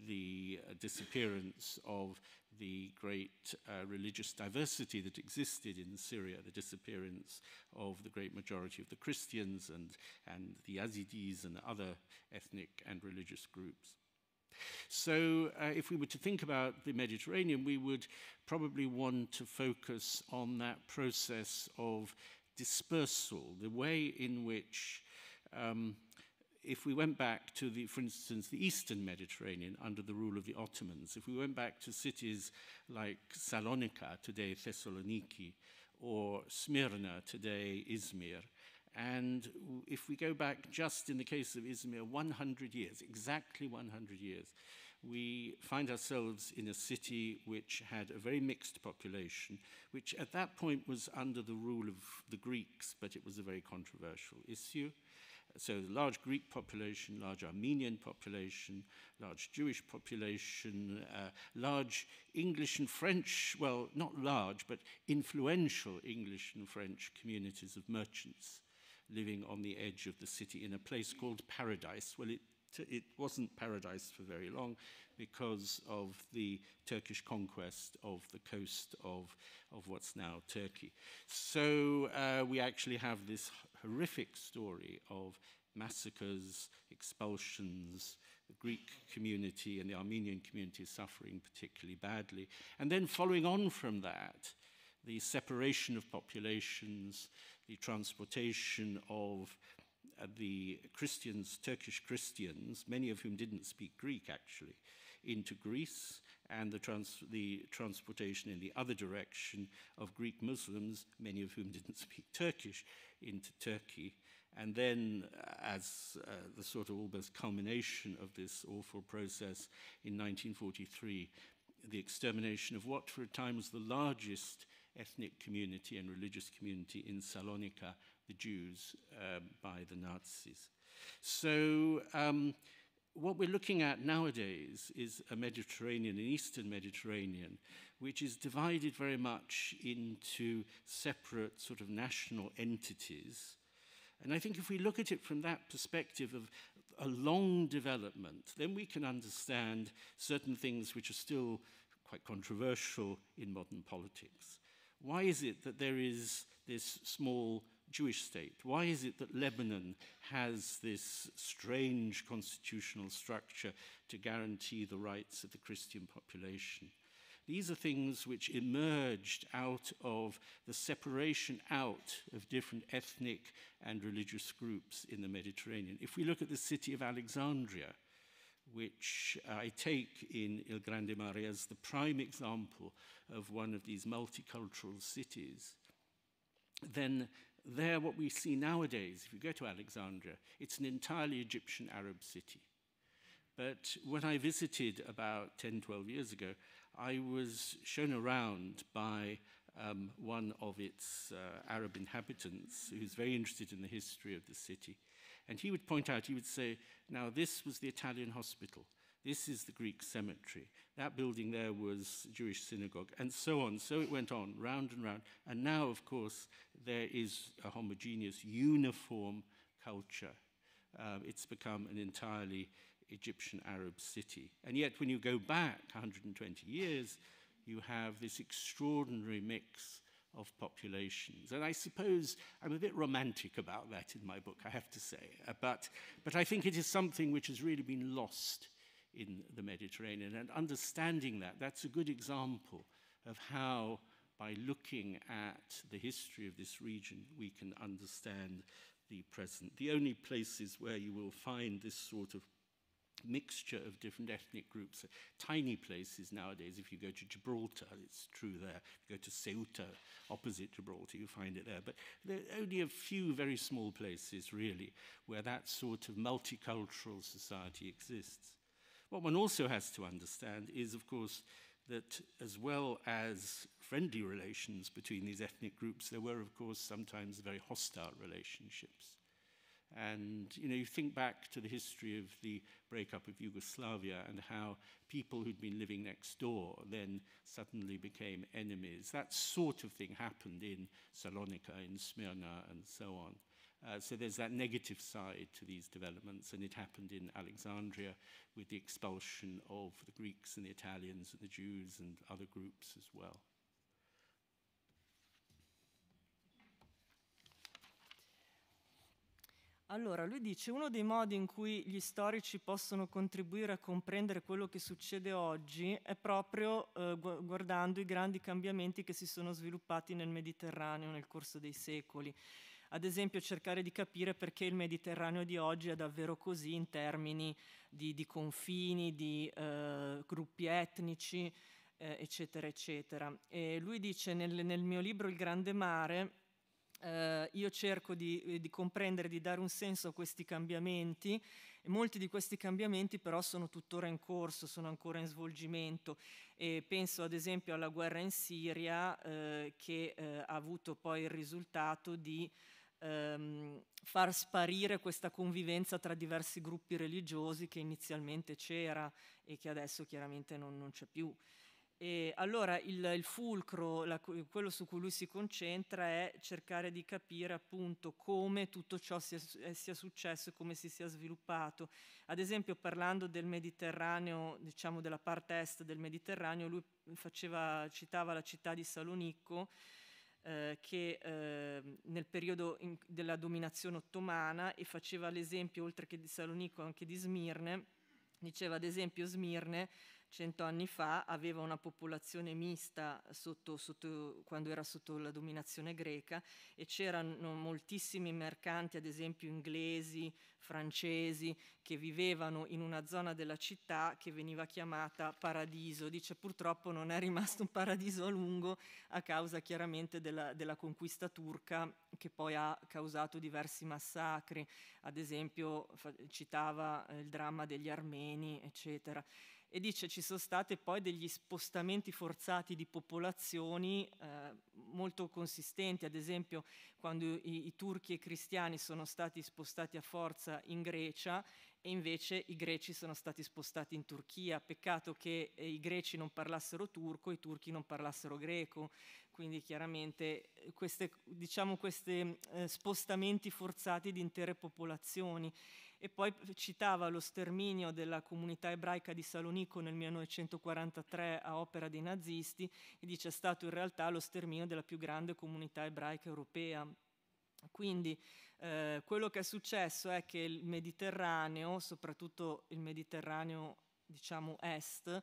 [SPEAKER 3] the uh, disappearance of the great uh, religious diversity that existed in Syria, the disappearance of the great majority of the Christians and, and the Yazidis and other ethnic and religious groups. So, uh, if we were to think about the Mediterranean, we would probably want to focus on that process of dispersal, the way in which um, if we went back to the, for instance, the Eastern Mediterranean under the rule of the Ottomans, if we went back to cities like Salonika, today Thessaloniki, or Smyrna, today Izmir, and if we go back just in the case of Izmir, 100 years, exactly 100 years, we find ourselves in a city which had a very mixed population, which at that point was under the rule of the Greeks, but it was a very controversial issue. So large Greek population, large Armenian population, large Jewish population, uh, large English and French, well, not large, but influential English and French communities of merchants living on the edge of the city in a place called Paradise. Well, it, it wasn't paradise for very long because of the Turkish conquest of the coast of, of what's now Turkey. So uh, we actually have this horrific story of massacres, expulsions, the Greek community and the Armenian community suffering particularly badly. And then following on from that, the separation of populations, the transportation of uh, the Christians, Turkish Christians, many of whom didn't speak Greek actually, into Greece, and the, trans the transportation in the other direction of Greek Muslims, many of whom didn't speak Turkish, into Turkey. And then, uh, as uh, the sort of almost culmination of this awful process in 1943, the extermination of what for a time was the largest ethnic community and religious community in Salonika, the Jews, uh, by the Nazis. So, um, what we're looking at nowadays is a Mediterranean, an Eastern Mediterranean, which is divided very much into separate sort of national entities. And I think if we look at it from that perspective of a long development, then we can understand certain things which are still quite controversial in modern politics. Why is it that there is this small Jewish state? Why is it that Lebanon has this strange constitutional structure to guarantee the rights of the Christian population? These are things which emerged out of the separation out of different ethnic and religious groups in the Mediterranean. If we look at the city of Alexandria, which I take in Il Grande Mare as the prime example of one of these multicultural cities, then there what we see nowadays, if you go to Alexandria, it's an entirely Egyptian Arab city. But when I visited about 10, 12 years ago, I was shown around by um, one of its uh, Arab inhabitants who's very interested in the history of the city. And he would point out, he would say, now this was the Italian hospital. This is the Greek cemetery. That building there was Jewish synagogue, and so on. So it went on, round and round. And now, of course, there is a homogeneous, uniform culture. Um, it's become an entirely Egyptian Arab city. And yet, when you go back 120 years, you have this extraordinary mix of populations. And I suppose I'm a bit romantic about that in my book, I have to say. Uh, but, but I think it is something which has really been lost in the Mediterranean. And understanding that, that's a good example of how, by looking at the history of this region, we can understand the present. The only places where you will find this sort of mixture of different ethnic groups. Are tiny places nowadays, if you go to Gibraltar, it's true there. If you go to Ceuta, opposite Gibraltar, you find it there. But there are only a few very small places, really, where that sort of multicultural society exists. What one also has to understand is, of course, that as well as friendly relations between these ethnic groups, there were, of course, sometimes very hostile relationships. And you know, you think back to the history of the breakup of Yugoslavia and how people who'd been living next door then suddenly became enemies. That sort of thing happened in Salonika, in Smyrna, and so on. Uh, so there's that negative side to these developments, and it happened in Alexandria with the expulsion of the Greeks and the Italians and the Jews and other groups as well.
[SPEAKER 2] Allora, lui dice uno dei modi in cui gli storici possono contribuire a comprendere quello che succede oggi è proprio eh, guardando i grandi cambiamenti che si sono sviluppati nel Mediterraneo nel corso dei secoli. Ad esempio cercare di capire perché il Mediterraneo di oggi è davvero così in termini di, di confini, di eh, gruppi etnici, eh, eccetera, eccetera. E lui dice nel, nel mio libro Il Grande Mare, eh, io cerco di, di, comprendere, di dare un senso a questi cambiamenti e molti di questi cambiamenti però sono tuttora in corso, sono ancora in svolgimento e penso ad esempio alla guerra in Siria eh, che eh, ha avuto poi il risultato di ehm, far sparire questa convivenza tra diversi gruppi religiosi che inizialmente c'era e che adesso chiaramente non, non c'è più. E allora il, il fulcro, la, quello su cui lui si concentra è cercare di capire appunto come tutto ciò sia, eh, sia, successo e come si sia sviluppato. Ad esempio parlando del Mediterraneo, diciamo della parte est del Mediterraneo, lui faceva, citava la città di Salonicco eh, che eh, nel periodo in, della dominazione ottomana e faceva l'esempio oltre che di Salonicco anche di Smirne, diceva ad esempio Smirne cento anni fa aveva una popolazione mista sotto, sotto, quando era sotto la dominazione greca e c'erano moltissimi mercanti, ad esempio inglesi, francesi, che vivevano in una zona della città che veniva chiamata paradiso. Dice purtroppo non è rimasto un paradiso a lungo a causa chiaramente della, della conquista turca che poi ha causato diversi massacri, ad esempio citava il dramma degli armeni, eccetera e dice ci sono stati poi degli spostamenti forzati di popolazioni eh, molto consistenti, ad esempio quando i, i, turchi e i cristiani sono stati spostati a forza in Grecia e invece i greci sono stati spostati in Turchia. Peccato che eh, i greci non parlassero turco e i turchi non parlassero greco, quindi chiaramente eh, questi diciamo, eh, spostamenti forzati di intere popolazioni e poi citava lo sterminio della comunità ebraica di Salonico nel 1943 a opera dei nazisti e dice è stato in realtà lo sterminio della più grande comunità ebraica europea. Quindi eh, quello che è successo è che il Mediterraneo, soprattutto il Mediterraneo diciamo est,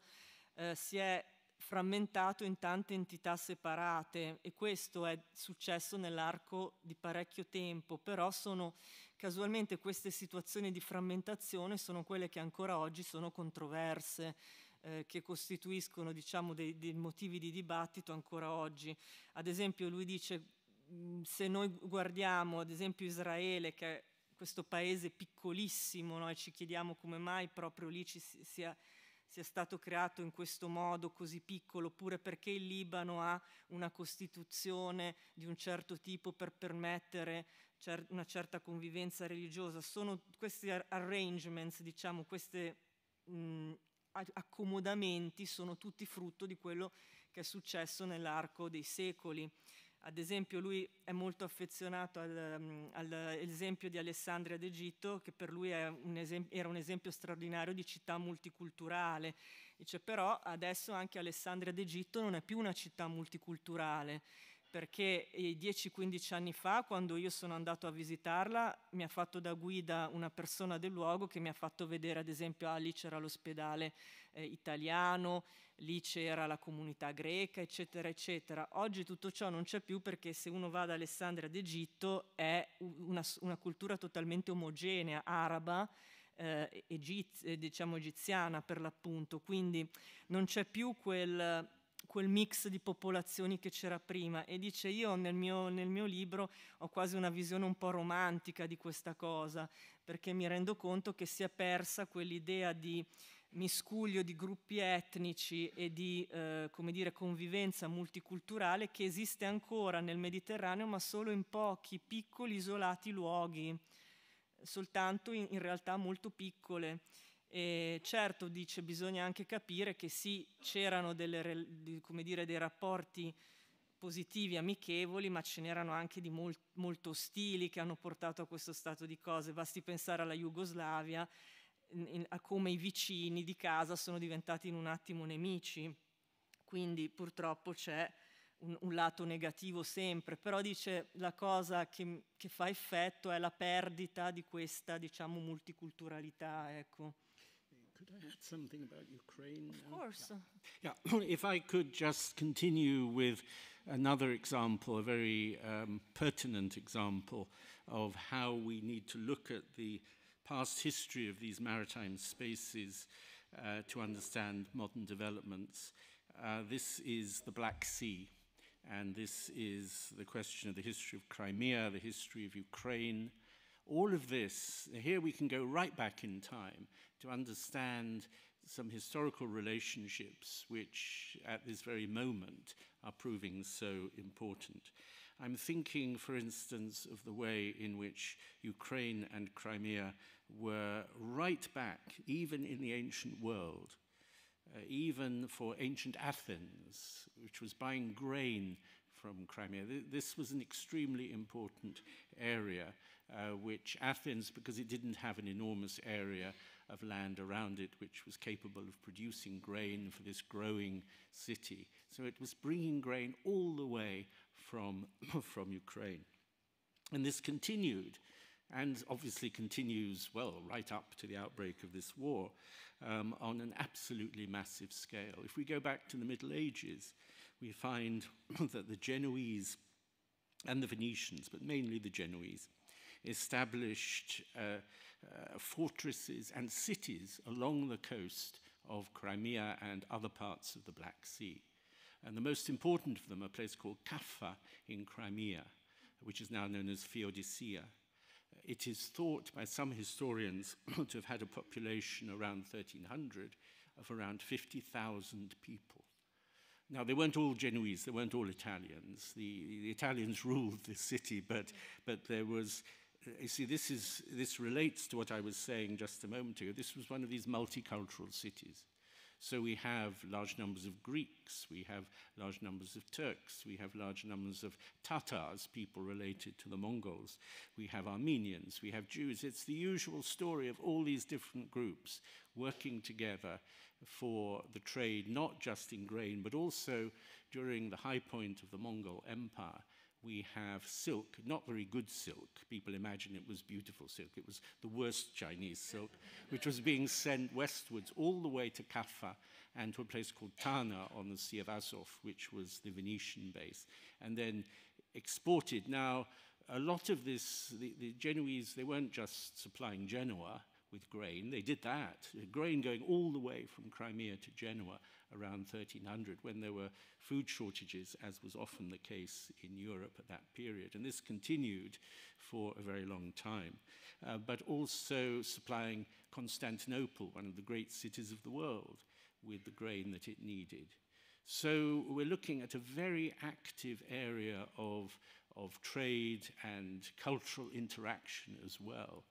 [SPEAKER 2] eh, si è frammentato in tante entità separate e questo è successo nell'arco di parecchio tempo, però sono casualmente queste situazioni di frammentazione sono quelle che ancora oggi sono controverse, eh, che costituiscono diciamo, dei, dei, motivi di dibattito ancora oggi. Ad esempio lui dice, mh, se noi guardiamo ad esempio Israele, che è questo paese piccolissimo, e ci chiediamo come mai proprio lì ci sia sia stato creato in questo modo così piccolo, oppure perché il Libano ha una costituzione di un certo tipo per permettere cer- una certa convivenza religiosa. Sono questi arrangements, diciamo, questi accomodamenti sono tutti frutto di quello che è successo nell'arco dei secoli. Ad esempio lui è molto affezionato al, all'esempio di Alessandria d'Egitto, che per lui un era un esempio straordinario di città multiculturale. Dice però adesso anche Alessandria d'Egitto non è più una città multiculturale, perché 10-15 anni fa, quando io sono andato a visitarla, mi ha fatto da guida una persona del luogo che mi ha fatto vedere, ad esempio, ah, lì c'era l'ospedale eh, italiano, lì c'era la comunità greca, eccetera, eccetera. Oggi tutto ciò non c'è più perché se uno va ad Alessandria d'Egitto è una, una cultura totalmente omogenea, araba, eh, egiz, eh, diciamo egiziana per l'appunto, quindi non c'è più quel quel mix di popolazioni che c'era prima e dice io nel mio, nel mio, libro ho quasi una visione un po' romantica di questa cosa perché mi rendo conto che si è persa quell'idea di miscuglio di gruppi etnici e di eh, dire, convivenza multiculturale che esiste ancora nel Mediterraneo ma solo in pochi piccoli isolati luoghi soltanto in, in realtà molto piccole e certo, dice, bisogna anche capire che sì, c'erano delle, dire, dei rapporti positivi, amichevoli, ma ce n'erano anche di molt, molto ostili che hanno portato a questo stato di cose. Basti pensare alla Jugoslavia, in, a come i vicini di casa sono diventati in un attimo nemici. Quindi purtroppo c'è un, un lato negativo sempre, però dice la cosa che, che, fa effetto è la perdita di questa, diciamo, multiculturalità. Ecco.
[SPEAKER 3] Could I add something about Ukraine?
[SPEAKER 2] Of course.
[SPEAKER 3] Yeah. yeah. if I could just continue with another example, a very um, pertinent example of how we need to look at the past history of these maritime spaces uh, to understand modern developments. Uh, this is the Black Sea, and this is the question of the history of Crimea, the history of Ukraine. All of this, here we can go right back in time to understand some historical relationships which, at this very moment, are proving so important. I'm thinking, for instance, of the way in which Ukraine and Crimea were right back, even in the ancient world, uh, even for ancient Athens, which was buying grain from Crimea. This was an extremely important area, uh, which Athens, because it didn't have an enormous area of land around it, which was capable of producing grain for this growing city. So it was bringing grain all the way from, from Ukraine. And this continued, and obviously continues, well, right up to the outbreak of this war, um, on an absolutely massive scale. If we go back to the Middle Ages, we find that the Genoese and the Venetians, but mainly the Genoese, established uh, uh, fortresses and cities along the coast of Crimea and other parts of the Black Sea. And the most important of them, a place called Kaffa in Crimea, which is now known as Feodicea. It is thought by some historians to have had a population around 1300 of around 50,000 people. Now, they weren't all Genoese, they weren't all Italians. The, the Italians ruled this city, but, but there was you see, this, is, this relates to what I was saying just a moment ago. This was one of these multicultural cities. So we have large numbers of Greeks, we have large numbers of Turks, we have large numbers of Tatars, people related to the Mongols, we have Armenians, we have Jews. It's the usual story of all these different groups working together for the trade, not just in grain, but also during the high point of the Mongol Empire we have silk, not very good silk. People imagine it was beautiful silk. It was the worst Chinese silk, which was being sent westwards all the way to Kaffa and to a place called Tana on the Sea of Azov, which was the Venetian base, and then exported. Now, a lot of this, the, the Genoese, they weren't just supplying Genoa with grain, they did that. Grain going all the way from Crimea to Genoa around 1300 when there were food shortages, as was often the case in Europe at that period. And this continued for a very long time, uh, but also supplying Constantinople, one of the great cities of the world, with the grain that it needed. So we're looking at a very active area of, of trade and cultural interaction as well,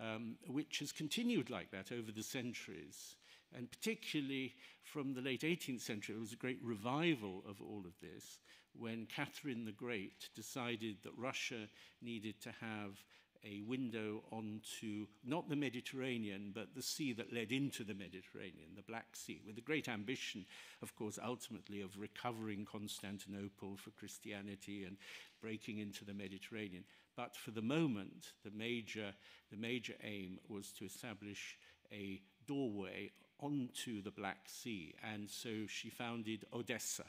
[SPEAKER 3] um, which has continued like that over the centuries. And particularly from the late 18th century, there was a great revival of all of this when Catherine the Great decided that Russia needed to have a window onto not the Mediterranean, but the sea that led into the Mediterranean, the Black Sea, with the great ambition, of course, ultimately of recovering Constantinople for Christianity and breaking into the Mediterranean. But for the moment, the major, the major aim was to establish a doorway onto the Black Sea. And so she founded Odessa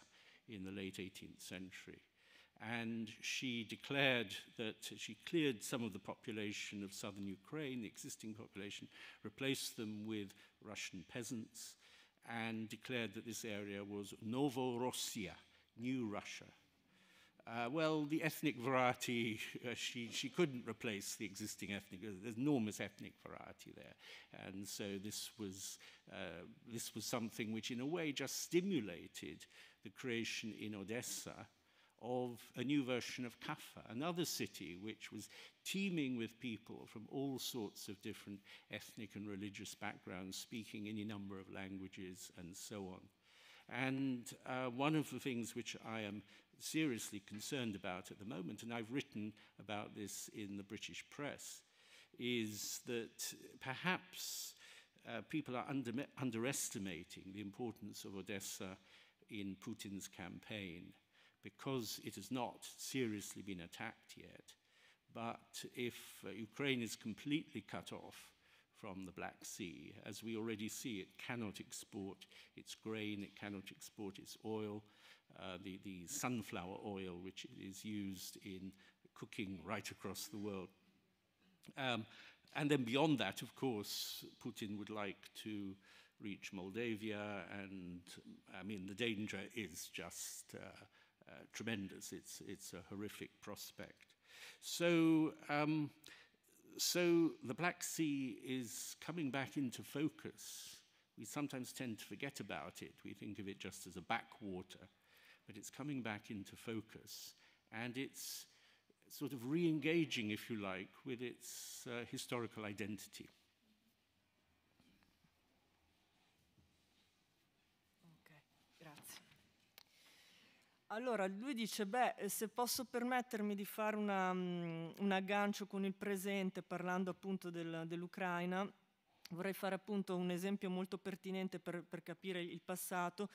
[SPEAKER 3] in the late 18th century. And she declared that she cleared some of the population of southern Ukraine, the existing population, replaced them with Russian peasants, and declared that this area was Novorossiya, New Russia. Uh, well, the ethnic variety, uh, she, she couldn't replace the existing ethnic, uh, there's enormous ethnic variety there. And so this was, uh, this was something which in a way just stimulated the creation in Odessa of a new version of Kaffa, another city which was teeming with people from all sorts of different ethnic and religious backgrounds, speaking any number of languages and so on. And uh, one of the things which I am seriously concerned about at the moment, and I've written about this in the British press, is that perhaps uh, people are under, underestimating the importance of Odessa in Putin's campaign because it has not seriously been attacked yet. But if uh, Ukraine is completely cut off from the Black Sea, as we already see, it cannot export its grain, it cannot export its oil, uh, the, the sunflower oil, which is used in cooking right across the world. Um, and then beyond that, of course, Putin would like to reach Moldavia, and I mean, the danger is just uh, uh, tremendous. It's, it's a horrific prospect. So, um, so the Black Sea is coming back into focus. We sometimes tend to forget about it. We think of it just as a backwater, but it's coming back into focus. And it's sort of re engaging, if you like, with its uh, historical identity.
[SPEAKER 2] Allora, lui dice, beh, se posso permettermi di fare una, um, un aggancio con il presente, parlando appunto del, dell'Ucraina, vorrei fare appunto un esempio molto pertinente per, per, capire il passato.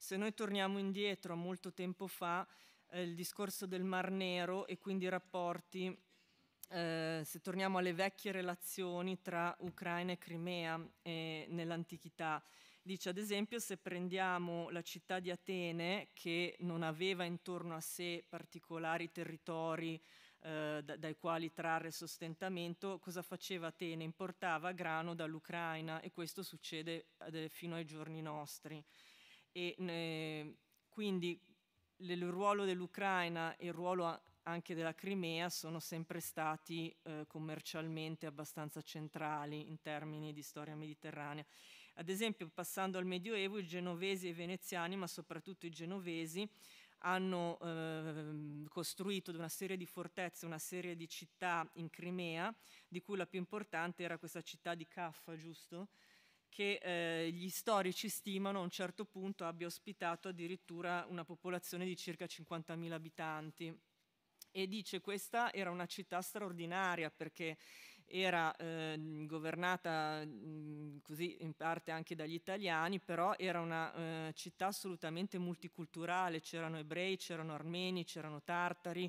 [SPEAKER 2] Se noi torniamo indietro a molto tempo fa, eh, il discorso del Mar Nero e quindi i rapporti, eh, se torniamo alle vecchie relazioni tra Ucraina e Crimea eh, nell'antichità, Dice ad esempio se prendiamo la città di Atene che non aveva intorno a sé particolari territori eh, da, dai quali trarre sostentamento, cosa faceva Atene? Importava grano dall'Ucraina e questo succede eh, fino ai giorni nostri. E, eh, quindi il ruolo dell'Ucraina e il ruolo anche della Crimea sono sempre stati eh, commercialmente abbastanza centrali in termini di storia mediterranea. Ad esempio, passando al Medioevo, i genovesi e i veneziani, ma soprattutto i genovesi, hanno eh, costruito una serie di fortezze, una serie di città in Crimea, di cui la più importante era questa città di Caffa, giusto? Che eh, gli storici stimano a un certo punto abbia ospitato addirittura una popolazione di circa 50.000 abitanti. E dice questa era una città straordinaria perché era eh, governata mh, così in parte anche dagli italiani, però era una eh, città assolutamente multiculturale, c'erano ebrei, c'erano armeni, c'erano tartari,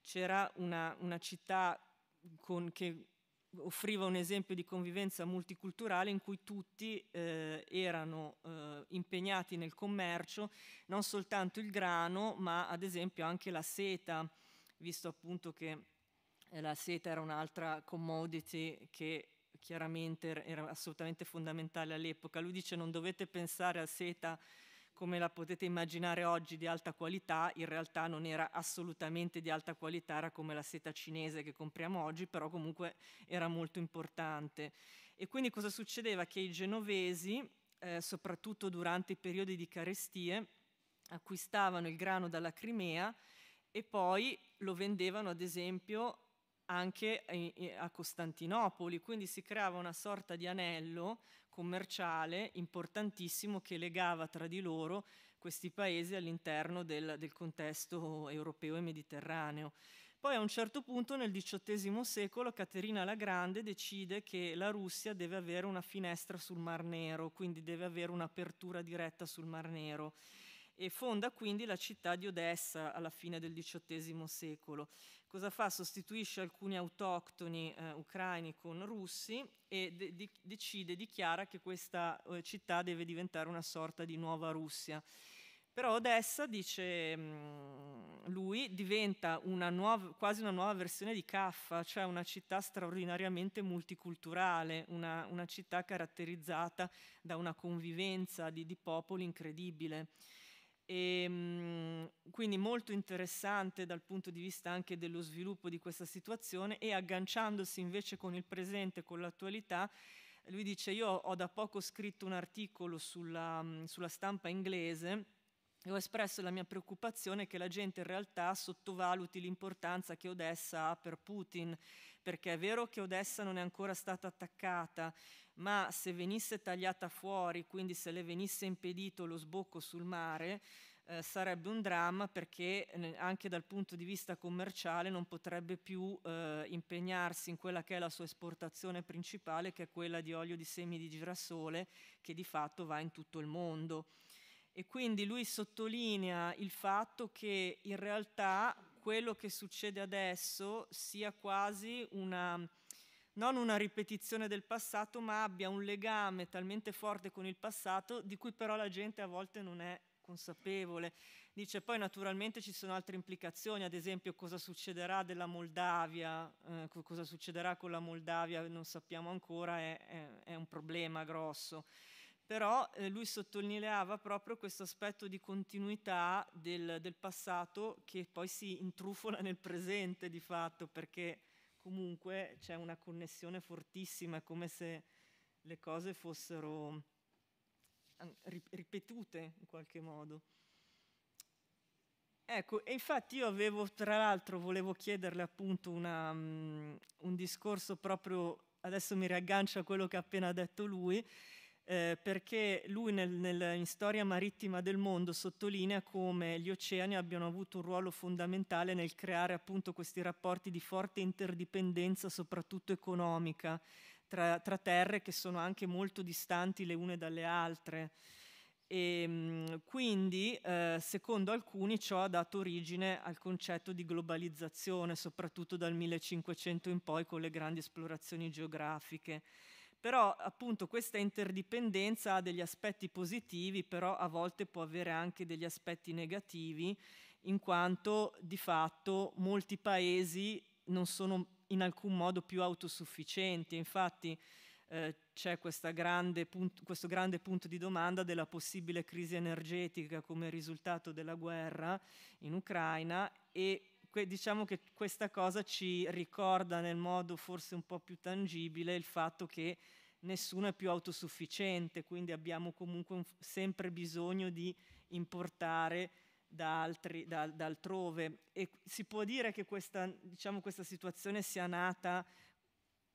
[SPEAKER 2] c'era una, una città con, che offriva un esempio di convivenza multiculturale in cui tutti eh, erano eh, impegnati nel commercio, non soltanto il grano, ma ad esempio anche la seta, visto appunto che la seta era un'altra commodity che chiaramente era assolutamente fondamentale all'epoca. Lui dice non dovete pensare a seta come la potete immaginare oggi di alta qualità, in realtà non era assolutamente di alta qualità, era come la seta cinese che compriamo oggi, però comunque era molto importante. E quindi cosa succedeva? Che i genovesi, eh, soprattutto durante i periodi di carestie, acquistavano il grano dalla Crimea e poi lo vendevano ad esempio anche a Costantinopoli, quindi si creava una sorta di anello commerciale importantissimo che legava tra di loro questi paesi all'interno del, del contesto europeo e mediterraneo. Poi a un certo punto nel XVIII secolo Caterina la Grande decide che la Russia deve avere una finestra sul Mar Nero, quindi deve avere un'apertura diretta sul Mar Nero e fonda quindi la città di Odessa alla fine del XVIII secolo. Cosa fa? Sostituisce alcuni autoctoni eh, ucraini con russi e de- de- decide, dichiara che questa eh, città deve diventare una sorta di nuova Russia. Però Odessa, dice mm, lui, diventa una nuova, quasi una nuova versione di Caffa, cioè una città straordinariamente multiculturale, una, una città caratterizzata da una convivenza di, di popoli incredibile. E, ehm, quindi molto interessante dal punto di vista anche dello sviluppo di questa situazione e agganciandosi invece con il presente, con l'attualità, lui dice io ho da poco scritto un articolo sulla, sulla stampa inglese e ho espresso la mia preoccupazione che la gente in realtà sottovaluti l'importanza che Odessa ha per Putin, perché è vero che Odessa non è ancora stata attaccata, ma se venisse tagliata fuori, quindi se le venisse impedito lo sbocco sul mare, eh, sarebbe un dramma perché eh, anche dal punto di vista commerciale non potrebbe più eh, impegnarsi in quella che è la sua esportazione principale, che è quella di olio di semi di girasole, che di fatto va in tutto il mondo. E quindi lui sottolinea il fatto che in realtà quello che succede adesso sia quasi una non una ripetizione del passato, ma abbia un legame talmente forte con il passato di cui però la gente a volte non è consapevole. Dice poi naturalmente ci sono altre implicazioni, ad esempio cosa succederà della Moldavia, eh, cosa succederà con la Moldavia non sappiamo ancora, è, è, è un problema grosso però eh, lui sottolineava proprio questo aspetto di continuità del, del, passato che poi si intrufola nel presente di fatto, perché comunque c'è una connessione fortissima, è come se le cose fossero ripetute in qualche modo. Ecco, e infatti io avevo, tra l'altro, volevo chiederle appunto una, um, un discorso proprio, adesso mi riaggancio a quello che ha appena detto lui, eh, perché lui nel, nel, in Storia marittima del mondo sottolinea come gli oceani abbiano avuto un ruolo fondamentale nel creare appunto questi rapporti di forte interdipendenza, soprattutto economica, tra, tra terre che sono anche molto distanti le une dalle altre. E, ehm, quindi, eh, secondo alcuni, ciò ha dato origine al concetto di globalizzazione, soprattutto dal 1500 in poi con le grandi esplorazioni geografiche. Però appunto questa interdipendenza ha degli aspetti positivi, però a volte può avere anche degli aspetti negativi, in quanto di fatto molti paesi non sono in alcun modo più autosufficienti. Infatti eh, c'è grande punto, questo grande punto di domanda della possibile crisi energetica come risultato della guerra in Ucraina e diciamo che questa cosa ci ricorda nel modo forse un po' più tangibile il fatto che nessuno è più autosufficiente, quindi abbiamo comunque un, sempre bisogno di importare da, altri, da, da, altrove. E si può dire che questa, diciamo, questa situazione sia nata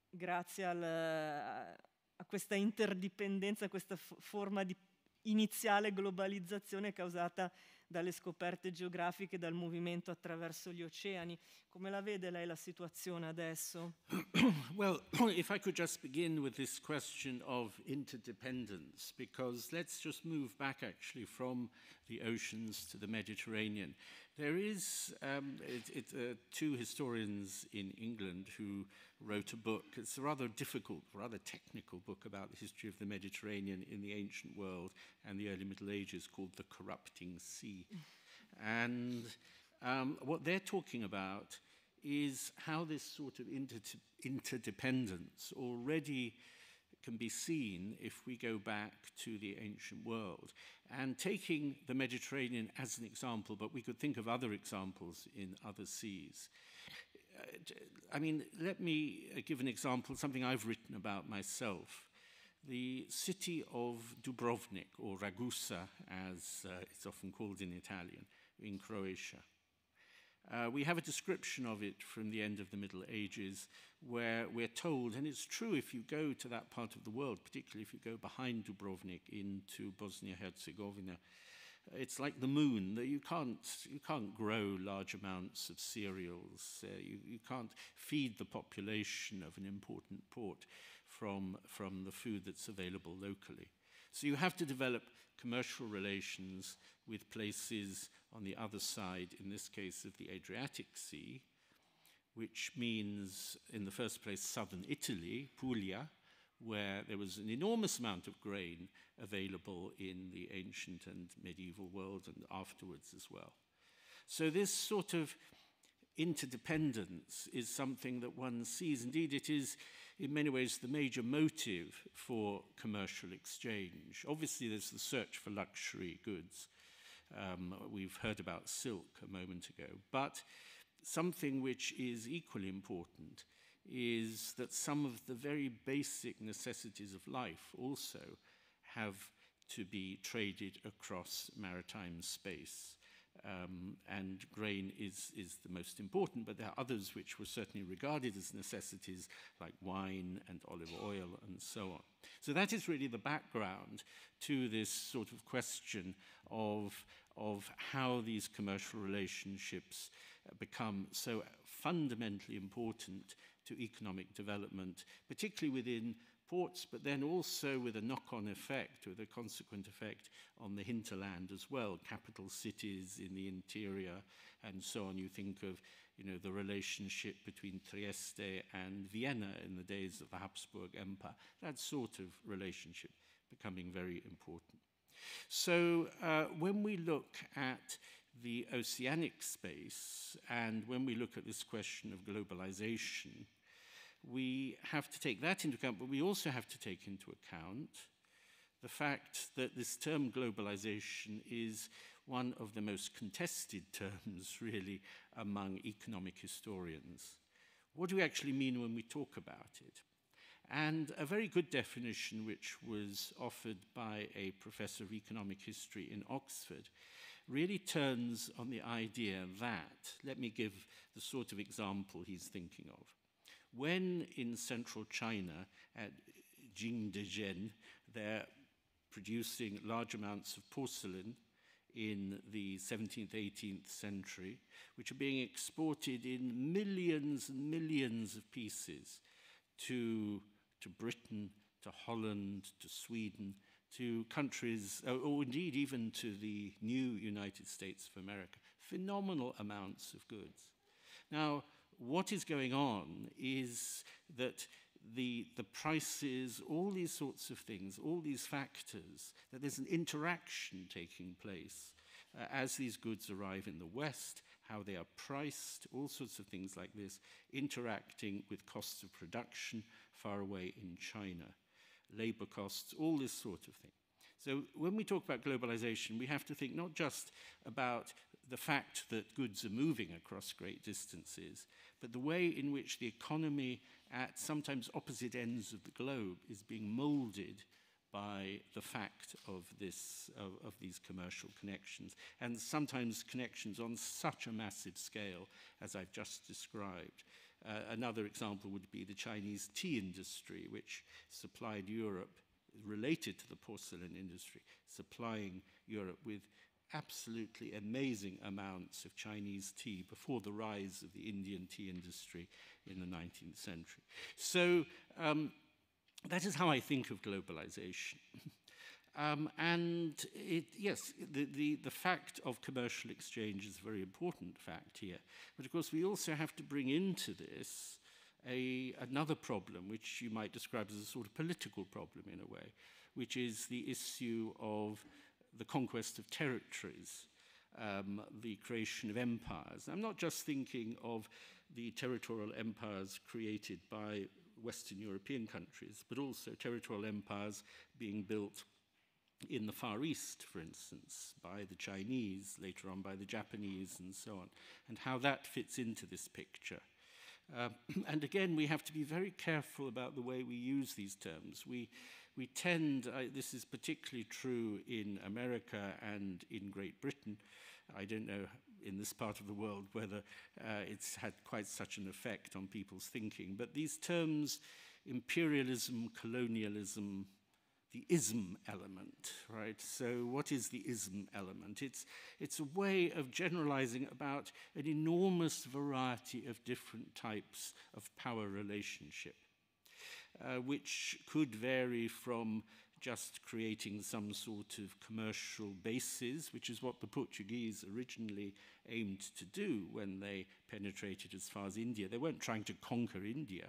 [SPEAKER 2] grazie al, a questa interdipendenza, a questa f- forma di iniziale globalizzazione causata dalle scoperte geografiche, dal movimento attraverso gli oceani. Come la vede lei la situazione adesso?
[SPEAKER 3] well, if I could just begin with this question of interdependence, because let's just move back actually from the oceans to the Mediterranean. There is um, it, it, uh, two historians in England who wrote a book. It's a rather difficult, rather technical book about the history of the Mediterranean in the ancient world and the early Middle Ages called The Corrupting Sea. and um, what they're talking about is how this sort of inter interdependence already can be seen if we go back to the ancient world. And taking the Mediterranean as an example, but we could think of other examples in other seas. I mean, let me uh, give an example, something I've written about myself. The city of Dubrovnik, or Ragusa, as uh, it's often called in Italian, in Croatia, Uh, we have a description of it from the end of the Middle Ages where we're told, and it's true if you go to that part of the world, particularly if you go behind Dubrovnik into Bosnia-Herzegovina, it's like the moon that you can't you can't grow large amounts of cereals. Uh, you you can't feed the population of an important port from from the food that's available locally. So you have to develop commercial relations with places on the other side, in this case of the Adriatic Sea, which means, in the first place, southern Italy, Puglia, where there was an enormous amount of grain available in the ancient and medieval world and afterwards as well. So, this sort of interdependence is something that one sees. Indeed, it is in many ways the major motive for commercial exchange. Obviously, there's the search for luxury goods. Um, we've heard about silk a moment ago. But something which is equally important is that some of the very basic necessities of life also have to be traded across maritime space um, and grain is, is the most important, but there are others which were certainly regarded as necessities, like wine and olive oil and so on. So that is really the background to this sort of question of, of how these commercial relationships uh, become so fundamentally important to economic development, particularly within ports, but then also with a knock-on effect, with a consequent effect on the hinterland as well, capital cities in the interior and so on. You think of you know, the relationship between Trieste and Vienna in the days of the Habsburg Empire, that sort of relationship becoming very important. So uh, when we look at the oceanic space, and when we look at this question of globalization, we have to take that into account, but we also have to take into account the fact that this term globalization is one of the most contested terms, really, among economic historians. What do we actually mean when we talk about it? And a very good definition, which was offered by a professor of economic history in Oxford, really turns on the idea that, let me give the sort of example he's thinking of. When in central China, at Jingdezhen, they're producing large amounts of porcelain in the 17th, 18th century, which are being exported in millions and millions of pieces to, to Britain, to Holland, to Sweden, to countries, or, or indeed even to the new United States of America. Phenomenal amounts of goods. Now, what is going on is that the, the prices, all these sorts of things, all these factors, that there's an interaction taking place uh, as these goods arrive in the West, how they are priced, all sorts of things like this, interacting with costs of production far away in China, labor costs, all this sort of thing. So when we talk about globalization, we have to think not just about the fact that goods are moving across great distances, but the way in which the economy at sometimes opposite ends of the globe is being molded by the fact of, this, of, of, these commercial connections, and sometimes connections on such a massive scale as I've just described. Uh, another example would be the Chinese tea industry, which supplied Europe, related to the porcelain industry, supplying Europe with absolutely amazing amounts of Chinese tea before the rise of the Indian tea industry in the 19th century. So um, that is how I think of globalization. um, and it, yes, the, the, the fact of commercial exchange is a very important fact here. But of course, we also have to bring into this a, another problem, which you might describe as a sort of political problem in a way, which is the issue of the conquest of territories, um, the creation of empires. I'm not just thinking of the territorial empires created by Western European countries, but also territorial empires being built in the Far East, for instance, by the Chinese, later on by the Japanese, and so on, and how that fits into this picture. Uh, and again, we have to be very careful about the way we use these terms. We, we tend, this is particularly true in America and in Great Britain. I don't know in this part of the world whether uh, it's had quite such an effect on people's thinking. But these terms, imperialism, colonialism, the ism element, right? So what is the ism element? It's, it's a way of generalizing about an enormous variety of different types of power relationship, uh, which could vary from just creating some sort of commercial bases, which is what the Portuguese originally aimed to do when they penetrated as far as India. They weren't trying to conquer India.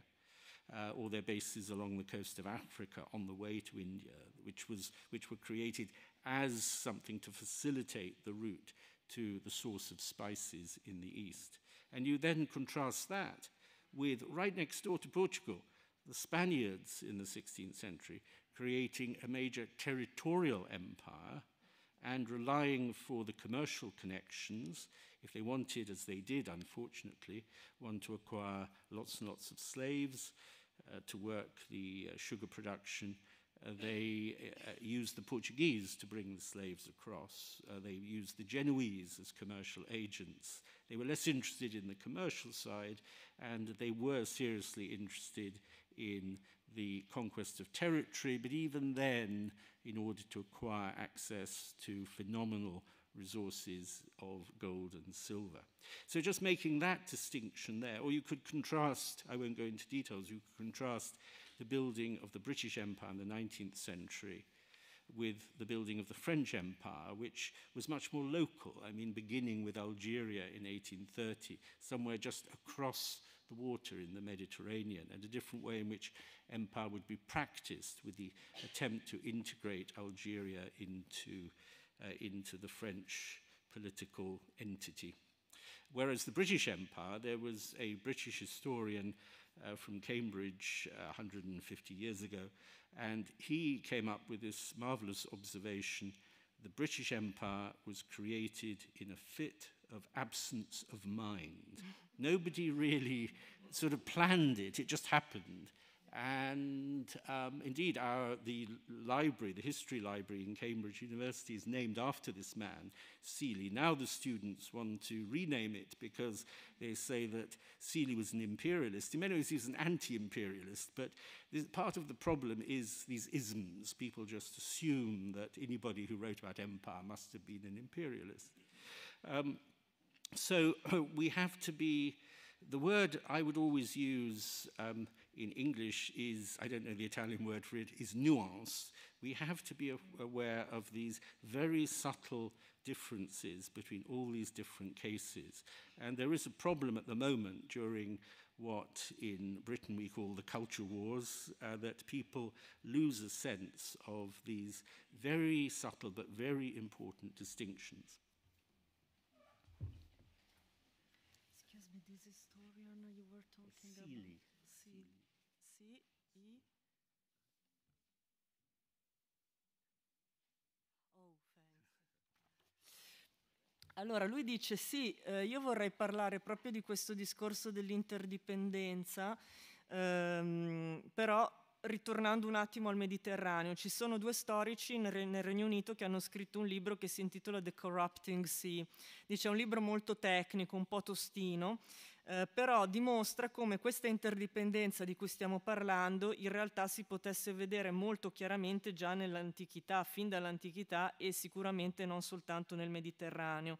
[SPEAKER 3] Uh, or their bases along the coast of Africa on the way to India, which, was, which were created as something to facilitate the route to the source of spices in the east. And you then contrast that with right next door to Portugal, the Spaniards in the 16th century creating a major territorial empire and relying for the commercial connections, if they wanted, as they did, unfortunately, want to acquire lots and lots of slaves uh, to work the uh, sugar production, uh, they uh, used the Portuguese to bring the slaves across. Uh, they used the Genoese as commercial agents. They were less interested in the commercial side, and they were seriously interested in the conquest of territory, but even then, in order to acquire access to phenomenal resources of gold and silver. So just making that distinction there, or you could contrast, I won't go into details, you could contrast the building of the British Empire in the 19th century with the building of the French Empire, which was much more local. I mean, beginning with Algeria in 1830, somewhere just across the water in the Mediterranean, and a different way in which empire would be practiced with the attempt to integrate Algeria into, uh, into the French political entity. Whereas the British Empire, there was a British historian uh, from Cambridge uh, 150 years ago, and he came up with this marvelous observation the British Empire was created in a fit of absence of mind. Nobody really sort of planned it, it just happened. And um, indeed, our, the library, the history library in Cambridge University, is named after this man, Seeley. Now the students want to rename it because they say that Seeley was an imperialist. In many ways, he was an anti imperialist, but this, part of the problem is these isms. People just assume that anybody who wrote about empire must have been an imperialist. Um, so we have to be, the word I would always use. Um, in English is, I don't know the Italian word for it, is nuance. We have to be aware of these very subtle differences between all these different cases. And there is a problem at the moment during what in Britain we call the culture wars, uh, that people lose a sense of these very subtle but very important distinctions.
[SPEAKER 2] Allora, lui dice sì, eh, io vorrei parlare proprio di questo discorso dell'interdipendenza, ehm, però ritornando un attimo al Mediterraneo, ci sono due storici nel, nel, Regno Unito che hanno scritto un libro che si intitola The Corrupting Sea. Dice è un libro molto tecnico, un po' tostino, eh, però dimostra come questa interdipendenza di cui stiamo parlando in realtà si potesse vedere molto chiaramente già nell'antichità, fin dall'antichità e sicuramente non soltanto nel Mediterraneo.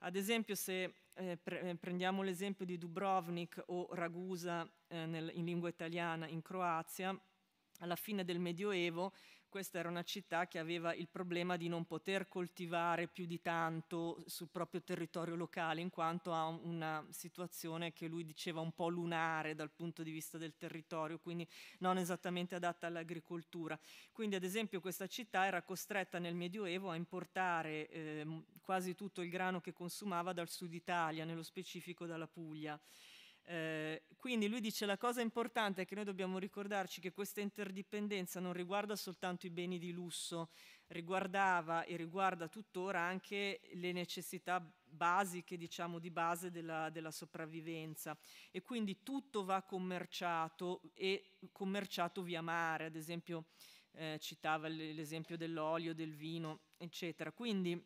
[SPEAKER 2] Ad esempio, se eh, pre- eh, prendiamo l'esempio di Dubrovnik o Ragusa eh, nel, in lingua italiana in Croazia, alla fine del Medioevo questa era una città che aveva il problema di non poter coltivare più di tanto sul proprio territorio locale, in quanto ha una situazione che lui diceva un po' lunare dal punto di vista del territorio, quindi non esattamente adatta all'agricoltura. Quindi ad esempio questa città era costretta nel Medioevo a importare eh, quasi tutto il grano che consumava dal sud Italia, nello specifico dalla Puglia. Eh, quindi lui dice la cosa importante è che noi dobbiamo ricordarci che questa interdipendenza non riguarda soltanto i beni di lusso, riguardava e riguarda tuttora anche le necessità basiche, diciamo, di base della, della sopravvivenza. E quindi tutto va commerciato e commerciato via mare, ad esempio eh, citava l'esempio dell'olio, del vino, eccetera. Quindi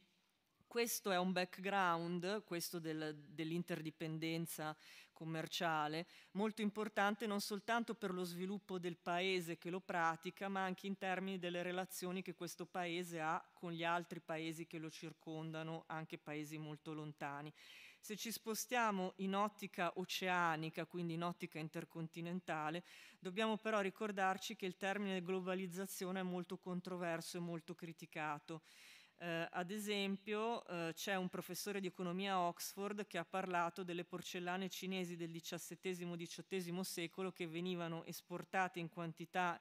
[SPEAKER 2] questo è un background, questo del, dell'interdipendenza commerciale, molto importante non soltanto per lo sviluppo del paese che lo pratica, ma anche in termini delle relazioni che questo paese ha con gli altri paesi che lo circondano, anche paesi molto lontani. Se ci spostiamo in ottica oceanica, quindi in ottica intercontinentale, dobbiamo però ricordarci che il termine globalizzazione è molto controverso e molto criticato. Eh, ad esempio eh, c'è un professore di economia a Oxford che ha parlato delle porcellane cinesi del XVII-XVIII secolo che venivano esportate in quantità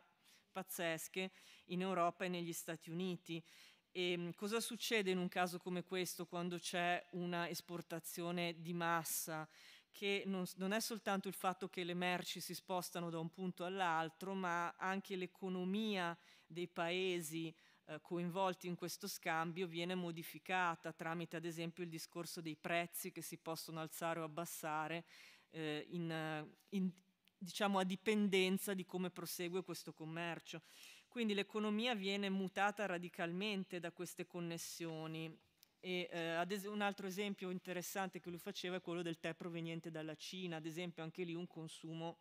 [SPEAKER 2] pazzesche in Europa e negli Stati Uniti. E mm, cosa succede in un caso come questo quando c'è una esportazione di massa? Che non, non è soltanto il fatto che le merci si spostano da un punto all'altro, ma anche l'economia dei paesi eh, coinvolti in questo scambio viene modificata tramite ad esempio il discorso dei prezzi che si possono alzare o abbassare eh, in, in, diciamo a dipendenza di come prosegue questo commercio. Quindi l'economia viene mutata radicalmente da queste connessioni. E, eh, un altro esempio interessante che lui faceva è quello del tè proveniente dalla Cina, ad esempio anche lì un consumo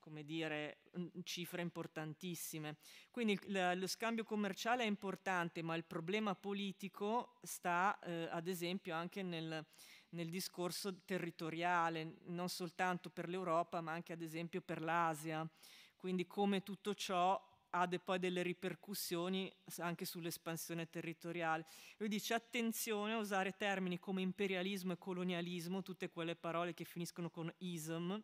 [SPEAKER 2] come dire, cifre importantissime. Quindi lo scambio commerciale è importante, ma il problema politico sta, eh, ad esempio, anche nel, nel, discorso territoriale, non soltanto per l'Europa, ma anche, ad esempio, per l'Asia. Quindi come tutto ciò ha de poi delle ripercussioni anche sull'espansione territoriale. Lui dice attenzione a usare termini come imperialismo e colonialismo, tutte quelle parole che finiscono con ism,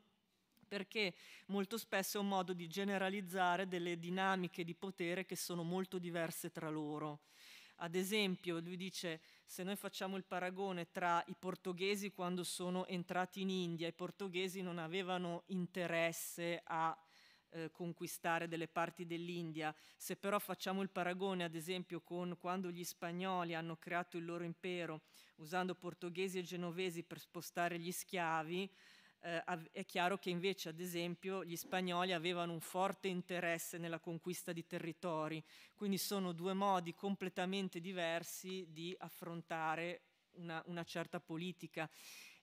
[SPEAKER 2] perché molto spesso è un modo di generalizzare delle dinamiche di potere che sono molto diverse tra loro. Ad esempio, lui dice, se noi facciamo il paragone tra i portoghesi quando sono entrati in India, i portoghesi non avevano interesse a eh, conquistare delle parti dell'India. Se però facciamo il paragone, ad esempio, con quando gli spagnoli hanno creato il loro impero usando portoghesi e genovesi per spostare gli schiavi, eh, è chiaro che invece, ad esempio, gli spagnoli avevano un forte interesse nella conquista di territori, quindi sono due modi completamente diversi di affrontare una, una certa politica.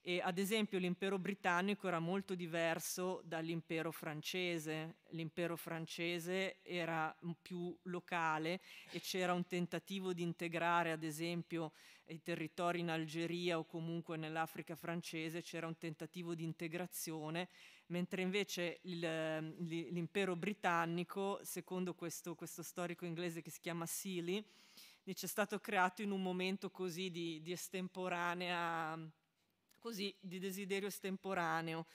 [SPEAKER 2] E, ad esempio l'impero britannico era molto diverso dall'impero francese, l'impero francese era più locale e c'era un tentativo di integrare ad esempio i territori in Algeria o comunque nell'Africa francese, c'era un tentativo di integrazione, mentre invece il, l'impero britannico, secondo questo, questo storico inglese che si chiama Sealy, dice è stato creato in un momento così di, di estemporanea così di desiderio estemporaneo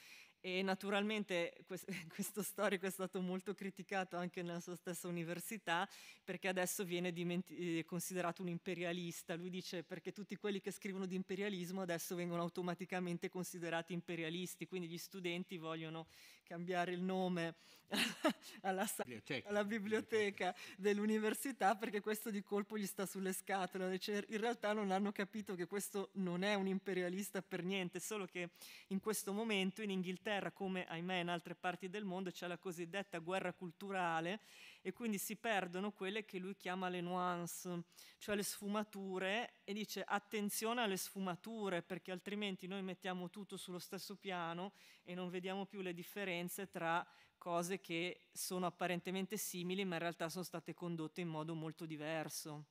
[SPEAKER 2] e naturalmente questo storico è stato molto criticato anche nella sua stessa università perché adesso viene dimenti- eh, considerato un imperialista. Lui dice perché tutti quelli che scrivono di imperialismo adesso vengono automaticamente considerati imperialisti, quindi gli studenti vogliono cambiare il nome alla, biblioteca. alla biblioteca dell'università perché questo di colpo gli sta sulle scatole. In realtà non hanno capito che questo non è un imperialista per niente, solo che in questo momento in Inghilterra, come ahimè in altre parti del mondo, c'è la cosiddetta guerra culturale e quindi si perdono quelle che lui chiama le nuance, cioè le sfumature e dice attenzione alle sfumature perché altrimenti noi mettiamo tutto sullo stesso piano e non vediamo più le differenze tra cose che sono apparentemente simili ma in realtà sono state condotte in modo molto diverso.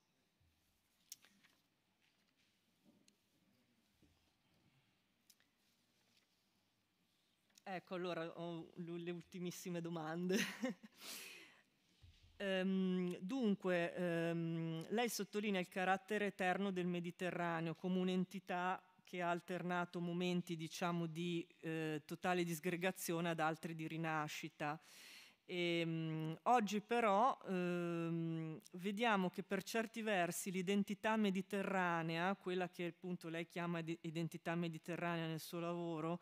[SPEAKER 2] Ecco, allora ho le ultimissime domande. Um, dunque, um, lei sottolinea il carattere eterno del Mediterraneo come un'entità che ha alternato momenti diciamo, di eh, totale disgregazione ad altri di rinascita. E, um, oggi però vediamo che per certi versi l'identità mediterranea, quella che appunto lei chiama identità mediterranea nel suo lavoro,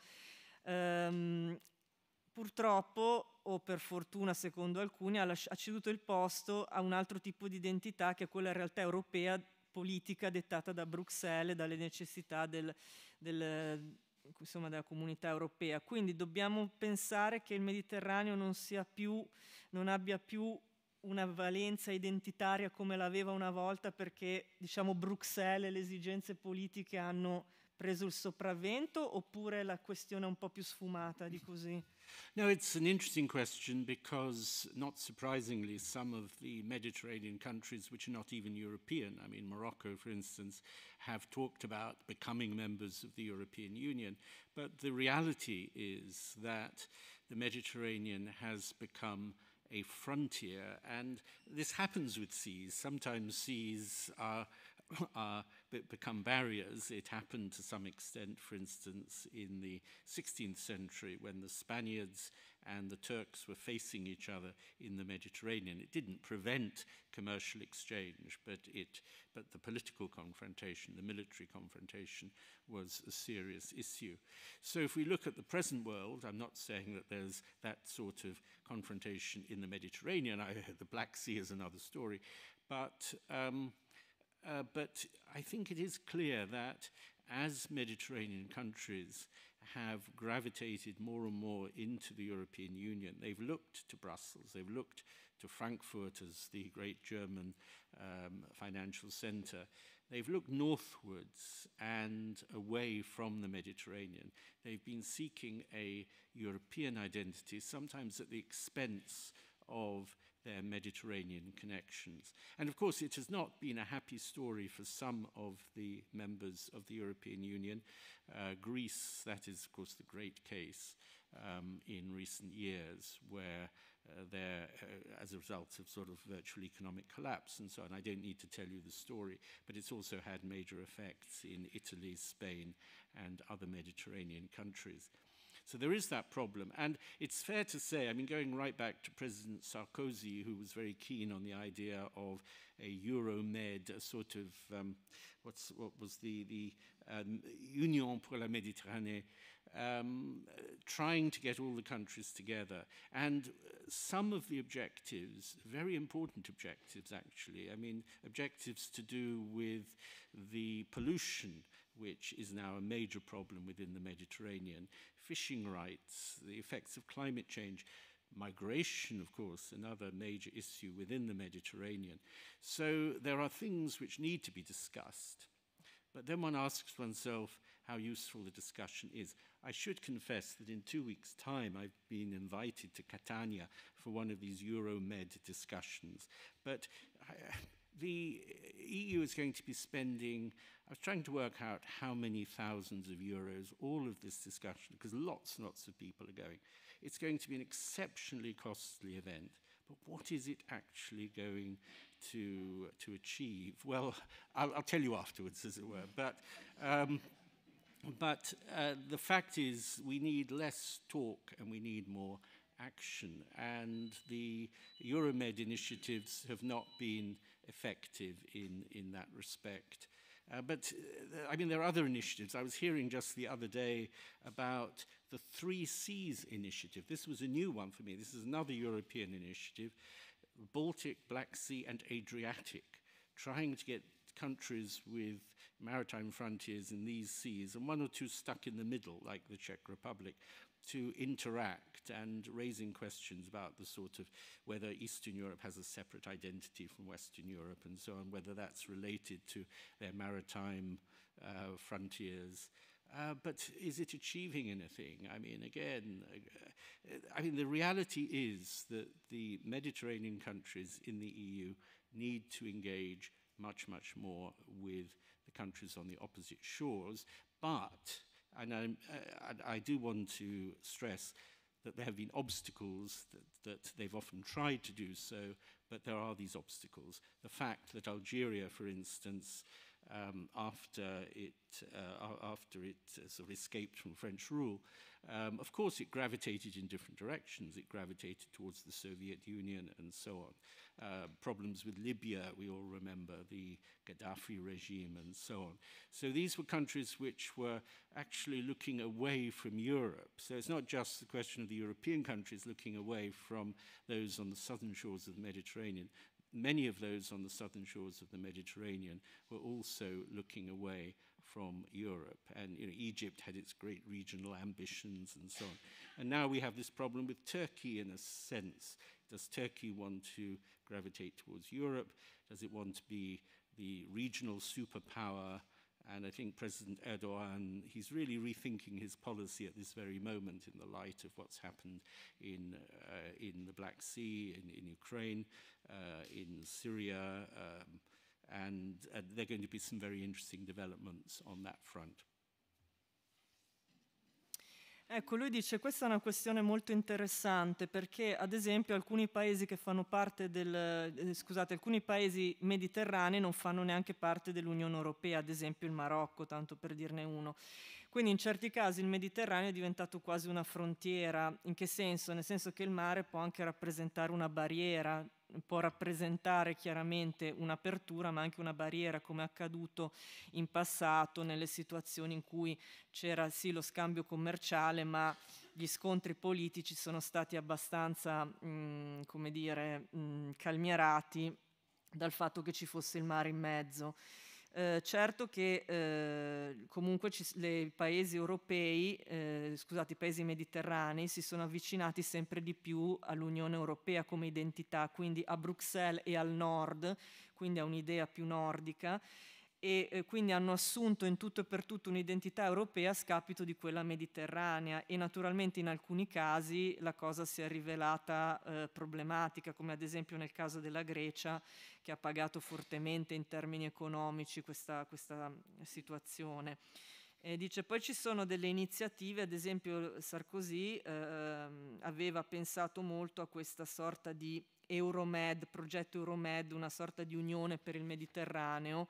[SPEAKER 2] purtroppo, o per fortuna secondo alcuni, ha, lasci- ha, ceduto il posto a un altro tipo di identità che è quella in realtà europea politica dettata da Bruxelles, dalle necessità del, del, insomma, della comunità europea. Quindi dobbiamo pensare che il Mediterraneo non, più, non abbia più una valenza identitaria come l'aveva una volta perché diciamo, Bruxelles e le esigenze politiche hanno preso il sopravvento oppure la questione è un po' più sfumata di così?
[SPEAKER 3] No, it's an interesting question because, not surprisingly, some of the Mediterranean countries, which are not even European, I mean, Morocco, for instance, have talked about becoming members of the European Union. But the reality is that the Mediterranean has become a frontier, and this happens with seas. Sometimes seas are uh, become barriers. It happened to some extent, for instance, in the 16th century when the Spaniards and the Turks were facing each other in the Mediterranean. It didn't prevent commercial exchange, but, it, but the political confrontation, the military confrontation, was a serious issue. So if we look at the present world, I'm not saying that there's that sort of confrontation in the Mediterranean. I, the Black Sea is another story. But um, uh, but I think it is clear that as Mediterranean countries have gravitated more and more into the European Union, they've looked to Brussels, they've looked to Frankfurt as the great German um, financial center. They've looked northwards and away from the Mediterranean. They've been seeking a European identity, sometimes at the expense of their Mediterranean connections. And of course, it has not been a happy story for some of the members of the European Union. Uh, Greece, that is, of course, the great case um, in recent years where uh, there, uh, as a result of sort of virtual economic collapse and so on. I don't need to tell you the story, but it's also had major effects in Italy, Spain, and other Mediterranean countries. So there is that problem. And it's fair to say, I mean, going right back to President Sarkozy, who was very keen on the idea of a Euromed, a sort of, um, what's, what was the, the um, Union pour la Méditerranée, um, trying to get all the countries together. And some of the objectives, very important objectives actually, I mean, objectives to do with the pollution which is now a major problem within the Mediterranean, fishing rights, the effects of climate change, migration, of course, another major issue within the Mediterranean. So there are things which need to be discussed. But then one asks oneself how useful the discussion is. I should confess that in two weeks' time I've been invited to Catania for one of these Euromed discussions. But uh, the EU is going to be spending, I was trying to work out how many thousands of euros all of this discussion, because lots and lots of people are going. It's going to be an exceptionally costly event. But what is it actually going to, to achieve? Well, I'll, I'll tell you afterwards, as it were. But um, but uh, the fact is, we need less talk and we need more action. And the Euromed initiatives have not been effective in, in that respect. Uh, but, uh, I mean, there are other initiatives. I was hearing just the other day about the Three Seas initiative. This was a new one for me. This is another European initiative Baltic, Black Sea, and Adriatic, trying to get countries with maritime frontiers in these seas, and one or two stuck in the middle, like the Czech Republic, to interact and raising questions about the sort of whether Eastern Europe has a separate identity from Western Europe and so on, whether that's related to their maritime uh, frontiers. Uh, but is it achieving anything? I mean, again, uh, I mean, the reality is that the Mediterranean countries in the EU need to engage much, much more with the countries on the opposite shores. But and uh, I do want to stress that there have been obstacles that, that they've often tried to do so, but there are these obstacles. The fact that Algeria, for instance, um, after it, uh, after it uh, sort of escaped from French rule, um, of course it gravitated in different directions. It gravitated towards the Soviet Union and so on. Uh, problems with Libya, we all remember the Gaddafi regime and so on. So these were countries which were actually looking away from Europe. So it's not just the question of the European countries looking away from those on the southern shores of the Mediterranean. Many of those on the southern shores of the Mediterranean were also looking away from Europe. And you know, Egypt had its great regional ambitions and so on. And now we have this problem with Turkey in a sense. Does Turkey want to gravitate towards Europe? Does it want to be the regional superpower? And I think President Erdogan, he's really rethinking his policy at this very moment in the light of what's happened in, uh, in the Black Sea, in, in Ukraine, uh, in Syria, um, and uh, there are going to be some very interesting developments on that front.
[SPEAKER 2] Ecco, lui dice questa è una questione molto interessante perché ad esempio alcuni paesi che fanno parte del, eh, scusate, alcuni paesi mediterranei non fanno neanche parte dell'Unione Europea, ad esempio il Marocco, tanto per dirne uno. Quindi in certi casi il Mediterraneo è diventato quasi una frontiera. In che senso? Nel senso che il mare può anche rappresentare una barriera, può rappresentare chiaramente un'apertura ma anche una barriera come è accaduto in passato nelle situazioni in cui c'era sì lo scambio commerciale ma gli scontri politici sono stati abbastanza mh, come dire, mh, calmierati dal fatto che ci fosse il mare in mezzo. Eh, certo che eh, comunque i paesi europei, eh, scusate, i paesi mediterranei si sono avvicinati sempre di più all'Unione Europea come identità, quindi a Bruxelles e al nord, quindi a un'idea più nordica e eh, quindi hanno assunto in tutto e per tutto un'identità europea a scapito di quella mediterranea e naturalmente in alcuni casi la cosa si è rivelata eh, problematica, come ad esempio nel caso della Grecia che ha pagato fortemente in termini economici questa, questa situazione. E dice poi ci sono delle iniziative, ad esempio Sarkozy eh, aveva pensato molto a questa sorta di Euromed, progetto Euromed, una sorta di unione per il Mediterraneo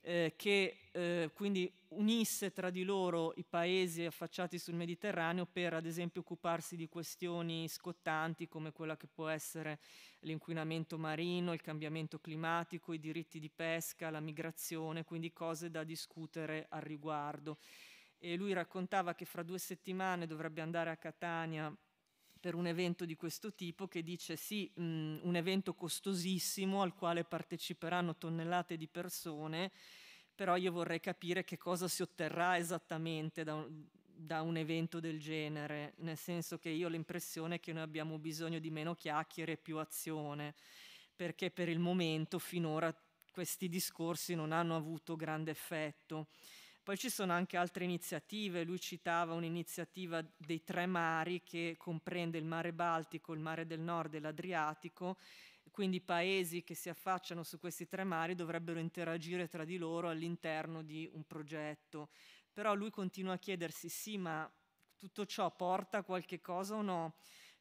[SPEAKER 2] eh, che eh, quindi unisse tra di loro i paesi affacciati sul Mediterraneo per ad esempio occuparsi di questioni scottanti come quella che può essere l'inquinamento marino, il cambiamento climatico, i diritti di pesca, la migrazione, quindi cose da discutere al riguardo. E lui raccontava che fra due settimane dovrebbe andare a Catania per un evento di questo tipo che dice sì, mh, un evento costosissimo al quale parteciperanno tonnellate di persone, però io vorrei capire che cosa si otterrà esattamente da un, da un evento del genere, nel senso che io ho l'impressione che noi abbiamo bisogno di meno chiacchiere e più azione, perché per il momento finora questi discorsi non hanno avuto grande effetto. Poi ci sono anche altre iniziative, lui citava un'iniziativa dei tre mari che comprende il mare Baltico, il mare del Nord e l'Adriatico, quindi i paesi che si affacciano su questi tre mari dovrebbero interagire tra di loro all'interno di un progetto. Però lui continua a chiedersi sì, ma tutto ciò porta a qualche cosa o no?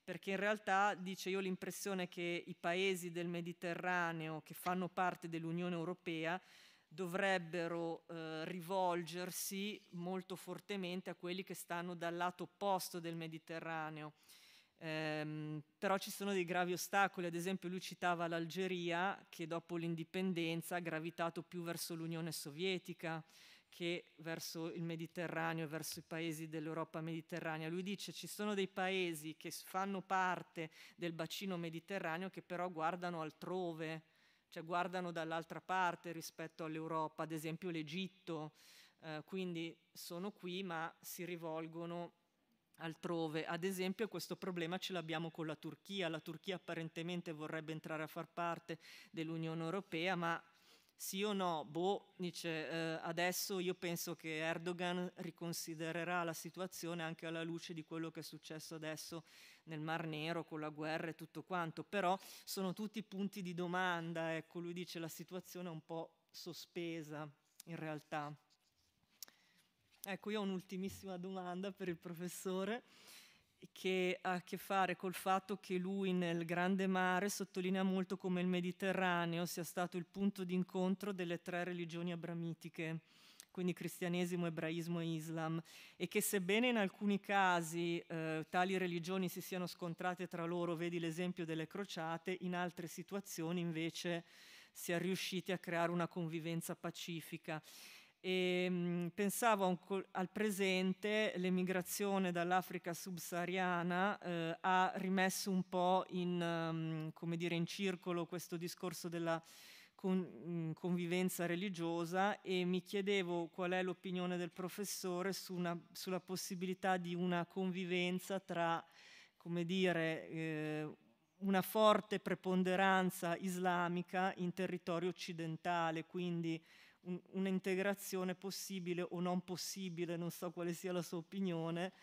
[SPEAKER 2] Perché in realtà, dice, io ho l'impressione che i paesi del Mediterraneo che fanno parte dell'Unione Europea dovrebbero eh, rivolgersi molto fortemente a quelli che stanno dal lato opposto del Mediterraneo. Ehm, però ci sono dei gravi ostacoli, ad esempio lui citava l'Algeria che dopo l'indipendenza ha gravitato più verso l'Unione Sovietica che verso il Mediterraneo e verso i paesi dell'Europa mediterranea. Lui dice ci sono dei paesi che fanno parte del bacino mediterraneo che però guardano altrove, cioè guardano dall'altra parte rispetto all'Europa, ad esempio l'Egitto, eh, quindi sono qui ma si rivolgono altrove. Ad esempio questo problema ce l'abbiamo con la Turchia, la Turchia apparentemente vorrebbe entrare a far parte dell'Unione Europea, ma sì o no? Boh, dice, eh, adesso io penso che Erdogan riconsidererà la situazione anche alla luce di quello che è successo adesso nel Mar Nero con la guerra e tutto quanto, però sono tutti punti di domanda, ecco, lui dice la situazione è un po' sospesa in realtà. Ecco, io ho un'ultimissima domanda per il professore che ha a che fare col fatto che lui nel Grande Mare sottolinea molto come il Mediterraneo sia stato il punto d'incontro delle tre religioni abramitiche, quindi cristianesimo, ebraismo e islam, e che sebbene in alcuni casi eh, tali religioni si siano scontrate tra loro, vedi l'esempio delle crociate, in altre situazioni invece si è riusciti a creare una convivenza pacifica e mhmm, pensavo al presente, l'emigrazione dall'Africa subsahariana eh, ha rimesso un po' in, um, dire, in circolo questo discorso della con, mhmm, convivenza religiosa e mi chiedevo qual è l'opinione del professore su una, sulla possibilità di una convivenza tra, come dire, eh, una forte preponderanza islamica in territorio occidentale, quindi un'integrazione possibile o non possibile, non so quale sia la sua opinione,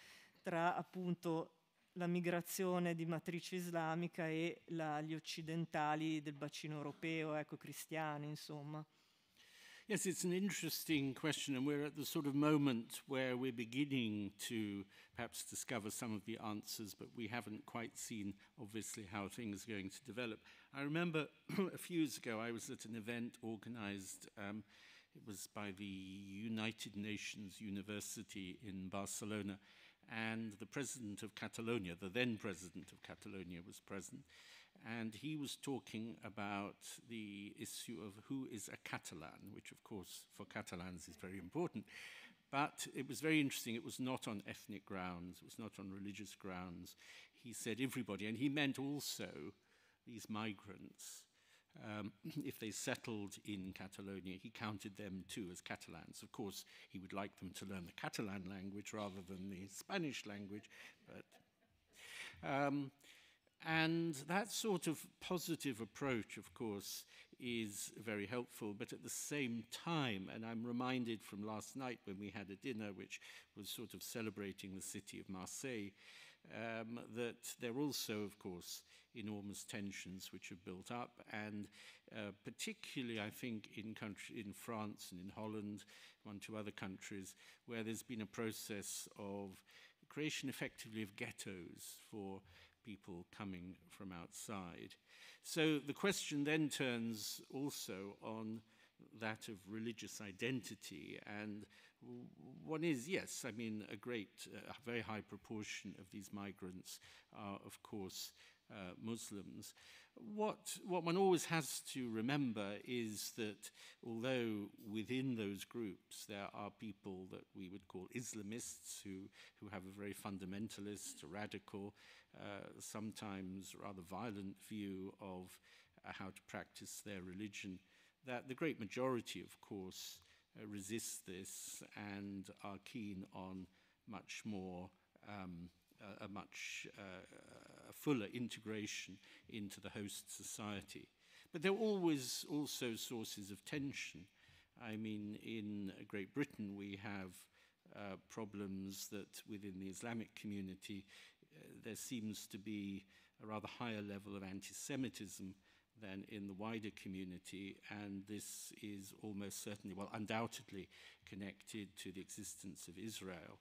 [SPEAKER 2] tra appunto la migrazione di matrice islamica e la, gli occidentali del bacino europeo, ecco, cristiani, insomma.
[SPEAKER 3] Yes, it's an interesting question, and we're at the sort of moment where we're beginning to perhaps discover some of the answers, but we haven't quite seen, obviously, how things are going to develop. I remember a few years ago I was at an event organized um, It was by the United Nations University in Barcelona, and the president of Catalonia, the then president of Catalonia, was present. And he was talking about the issue of who is a Catalan, which, of course, for Catalans is very important. But it was very interesting. It was not on ethnic grounds, it was not on religious grounds. He said everybody, and he meant also these migrants um, if they settled in Catalonia, he counted them too as Catalans. Of course, he would like them to learn the Catalan language rather than the Spanish language, but. Um, and that sort of positive approach, of course, is very helpful. But at the same time, and I'm reminded from last night when we had a dinner which was sort of celebrating the city of Marseille, um, that there also, of course, enormous tensions which have built up, and uh, particularly, I think, in, country, in France and in Holland, one to other countries, where there's been a process of creation effectively of ghettos for people coming from outside. So the question then turns also on that of religious identity. And one is, yes, I mean, a great, uh, very high proportion of these migrants are, of course, uh, Muslims. What, what one always has to remember is that although within those groups there are people that we would call Islamists who, who have a very fundamentalist, radical, uh, sometimes rather violent view of uh, how to practice their religion, that the great majority, of course, uh, resist this and are keen on much more. Um, a, much uh, fuller integration into the host society. But there are always also sources of tension. I mean, in Great Britain, we have uh, problems that within the Islamic community, uh, there seems to be a rather higher level of anti Semitism than in the wider community, and this is almost certainly, well, undoubtedly connected to the existence of Israel.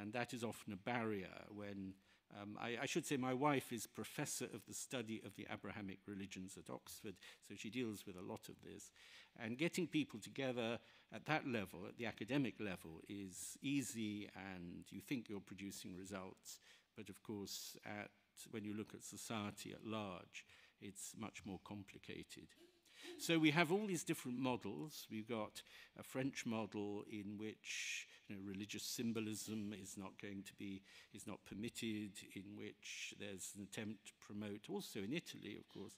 [SPEAKER 3] And that is often a barrier when, Um, I, I should say my wife is professor of the study of the Abrahamic religions at Oxford, so she deals with a lot of this. And getting people together at that level, at the academic level, is easy and you think you're producing results. But of course, at, when you look at society at large, it's much more complicated. So we have all these different models. We've got a French model in which you know, religious symbolism is not going to be, is not permitted, in which there's an attempt to promote, also in Italy, of course,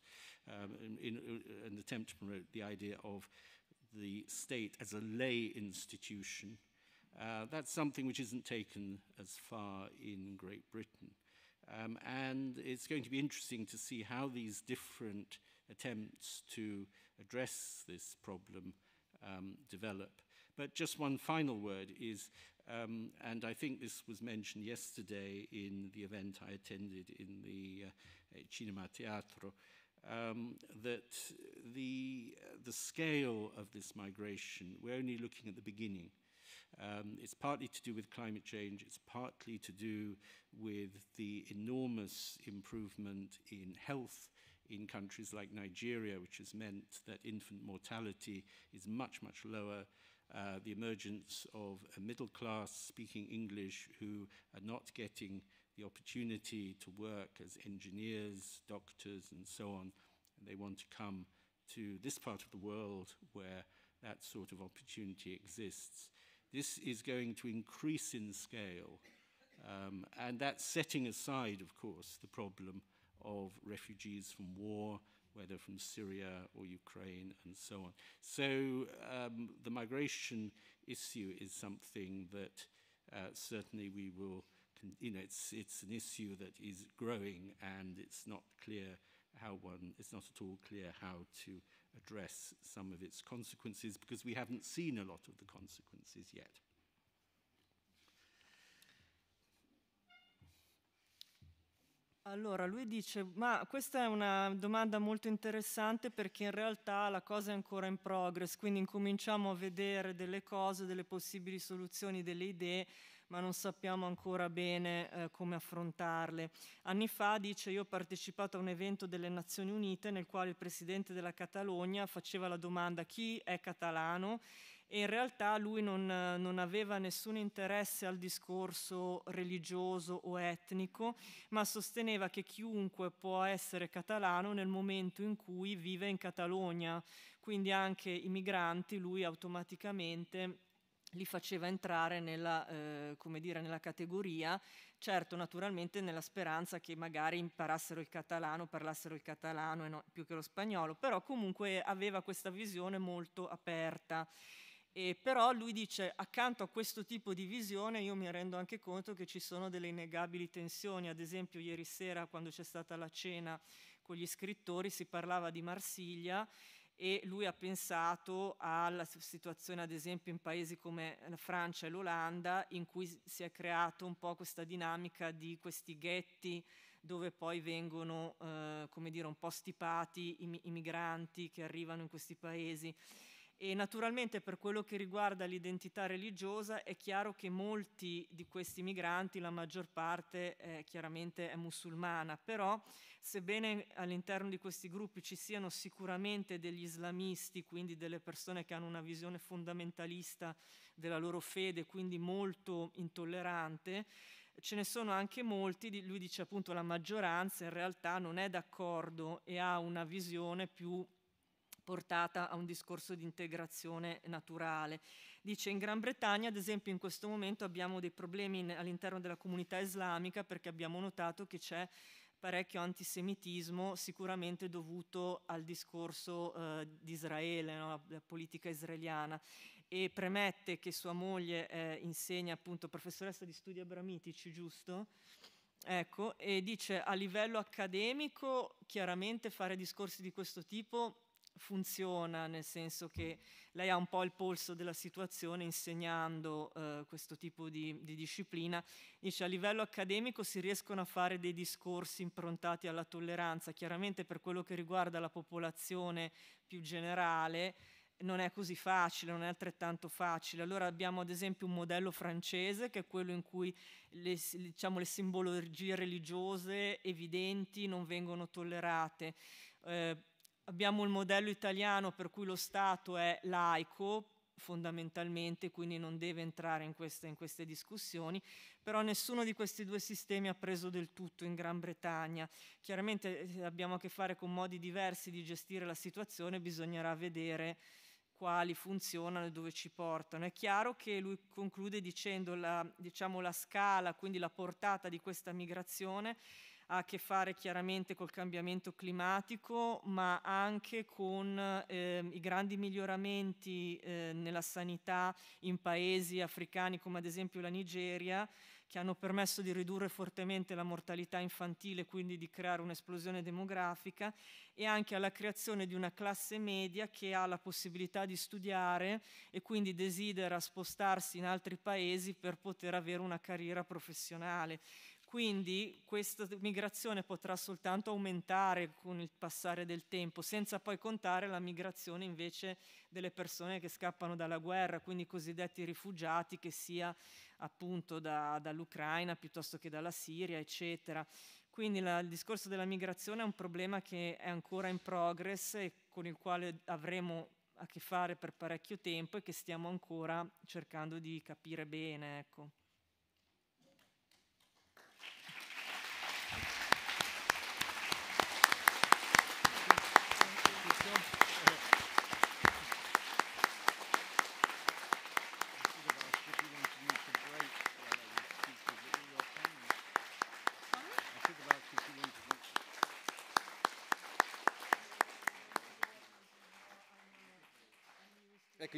[SPEAKER 3] um, in, in, uh, an attempt to promote the idea of the state as a lay institution. Uh, that's something which isn't taken as far in Great Britain. Um, and it's going to be interesting to see how these different attempts to address this problem um, develop. But just one final word is, um, and I think this was mentioned yesterday in the event I attended in the uh, Cinema Teatro, um, that the, the scale of this migration, we're only looking at the beginning. Um, it's partly to do with climate change, it's partly to do with the enormous improvement in health in countries like Nigeria, which has meant that infant mortality is much, much lower. uh, the emergence of a middle class speaking English who are not getting the opportunity to work as engineers, doctors, and so on. And they want to come to this part of the world where that sort of opportunity exists. This is going to increase in scale. Um, and that's setting aside, of course, the problem of refugees from war whether from Syria or Ukraine and so on. So um, the migration issue is something that uh, certainly we will, you know, it's, it's an issue that is growing and it's not clear how one, it's not at all clear how to address some of its consequences because we haven't seen a lot of the consequences yet.
[SPEAKER 2] Allora, lui dice, ma questa è una domanda molto interessante perché in realtà la cosa è ancora in progress, quindi incominciamo a vedere delle cose, delle possibili soluzioni, delle idee, ma non sappiamo ancora bene eh, come affrontarle. Anni fa, dice, io ho partecipato a un evento delle Nazioni Unite nel quale il presidente della Catalogna faceva la domanda chi è catalano e in realtà lui non, non, aveva nessun interesse al discorso religioso o etnico, ma sosteneva che chiunque può essere catalano nel momento in cui vive in Catalogna, quindi anche i migranti lui automaticamente li faceva entrare nella, eh, dire, nella categoria, certo naturalmente nella speranza che magari imparassero il catalano, parlassero il catalano no, più che lo spagnolo, però comunque aveva questa visione molto aperta. E però lui dice, accanto a questo tipo di visione io mi rendo anche conto che ci sono delle innegabili tensioni, ad esempio ieri sera quando c'è stata la cena con gli scrittori si parlava di Marsiglia e lui ha pensato alla situazione ad esempio in paesi come la Francia e l'Olanda in cui si è creato un po' questa dinamica di questi ghetti dove poi vengono eh, come dire un po' stipati i, i migranti che arrivano in questi paesi E naturalmente per quello che riguarda l'identità religiosa è chiaro che molti di questi migranti, la maggior parte eh, chiaramente è musulmana, però sebbene all'interno di questi gruppi ci siano sicuramente degli islamisti, quindi delle persone che hanno una visione fondamentalista della loro fede, quindi molto intollerante, ce ne sono anche molti, lui dice appunto la maggioranza in realtà non è d'accordo e ha una visione più portata a un discorso di integrazione naturale. Dice in Gran Bretagna, ad esempio, in questo momento abbiamo dei problemi all'interno della comunità islamica perché abbiamo notato che c'è parecchio antisemitismo, sicuramente dovuto al discorso eh, di Israele, no? la politica israeliana e premette che sua moglie eh, insegna appunto professoressa di studi abramitici, giusto? Ecco, e dice a livello accademico chiaramente fare discorsi di questo tipo funziona, nel senso che lei ha un po' il polso della situazione insegnando eh, questo tipo di, di, disciplina. Dice a livello accademico si riescono a fare dei discorsi improntati alla tolleranza, chiaramente per quello che riguarda la popolazione più generale non è così facile, non è altrettanto facile. Allora abbiamo ad esempio un modello francese che è quello in cui le, diciamo, le simbologie religiose evidenti non vengono tollerate. Eh, Abbiamo il modello italiano per cui lo Stato è laico fondamentalmente, quindi non deve entrare in queste, in queste, discussioni, però nessuno di questi due sistemi ha preso del tutto in Gran Bretagna. Chiaramente eh, abbiamo a che fare con modi diversi di gestire la situazione, bisognerà vedere quali funzionano e dove ci portano. È chiaro che lui conclude dicendo la, diciamo, la scala, quindi la portata di questa migrazione ha a che fare chiaramente col cambiamento climatico, ma anche con eh, i grandi miglioramenti eh, nella sanità in paesi africani come ad esempio la Nigeria, che hanno permesso di ridurre fortemente la mortalità infantile, quindi di creare un'esplosione demografica, e anche alla creazione di una classe media che ha la possibilità di studiare e quindi desidera spostarsi in altri paesi per poter avere una carriera professionale. Quindi questa migrazione potrà soltanto aumentare con il passare del tempo, senza poi contare la migrazione invece delle persone che scappano dalla guerra, quindi i cosiddetti rifugiati, che sia appunto da, dall'Ucraina piuttosto che dalla Siria, eccetera. Quindi la, il discorso della migrazione è un problema che è ancora in progress e con il quale avremo a che fare per parecchio tempo e che stiamo ancora cercando di capire bene.
[SPEAKER 1] Ecco.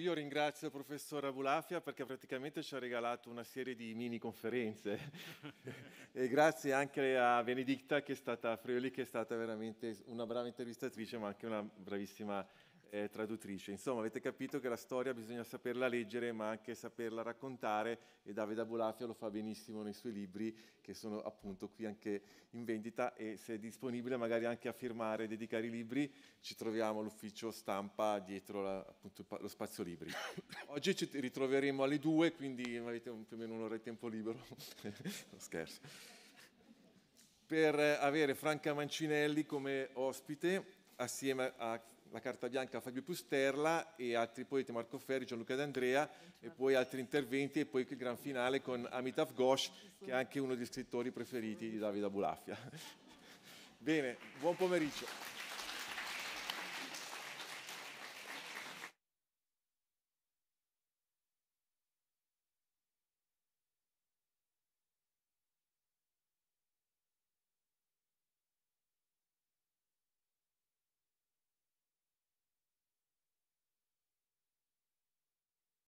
[SPEAKER 1] Io ringrazio il professor Abulafia perché praticamente ci ha regalato una serie di mini conferenze. E grazie anche a Benedicta che è stata a Friuli, che è stata veramente una brava intervistatrice ma anche una bravissima eh, traduttrice. Insomma, avete capito che la storia bisogna saperla leggere, ma anche saperla raccontare e Davide Abulafia lo fa benissimo nei suoi libri, che sono appunto qui anche in vendita e se è disponibile magari anche a firmare e dedicare i libri, ci troviamo all'ufficio stampa dietro la, appunto, lo spazio libri. Oggi ci ritroveremo alle due, quindi avete più o meno un'ora di tempo libero. no, scherzo. Per avere Franca Mancinelli come ospite assieme a la carta bianca Fabio Pusterla e altri poeti Marco Ferri, Gianluca D'Andrea e poi altri interventi e poi il gran finale con Amitav Ghosh che è anche uno degli scrittori preferiti di Davide Abulafia. Bene, buon pomeriggio.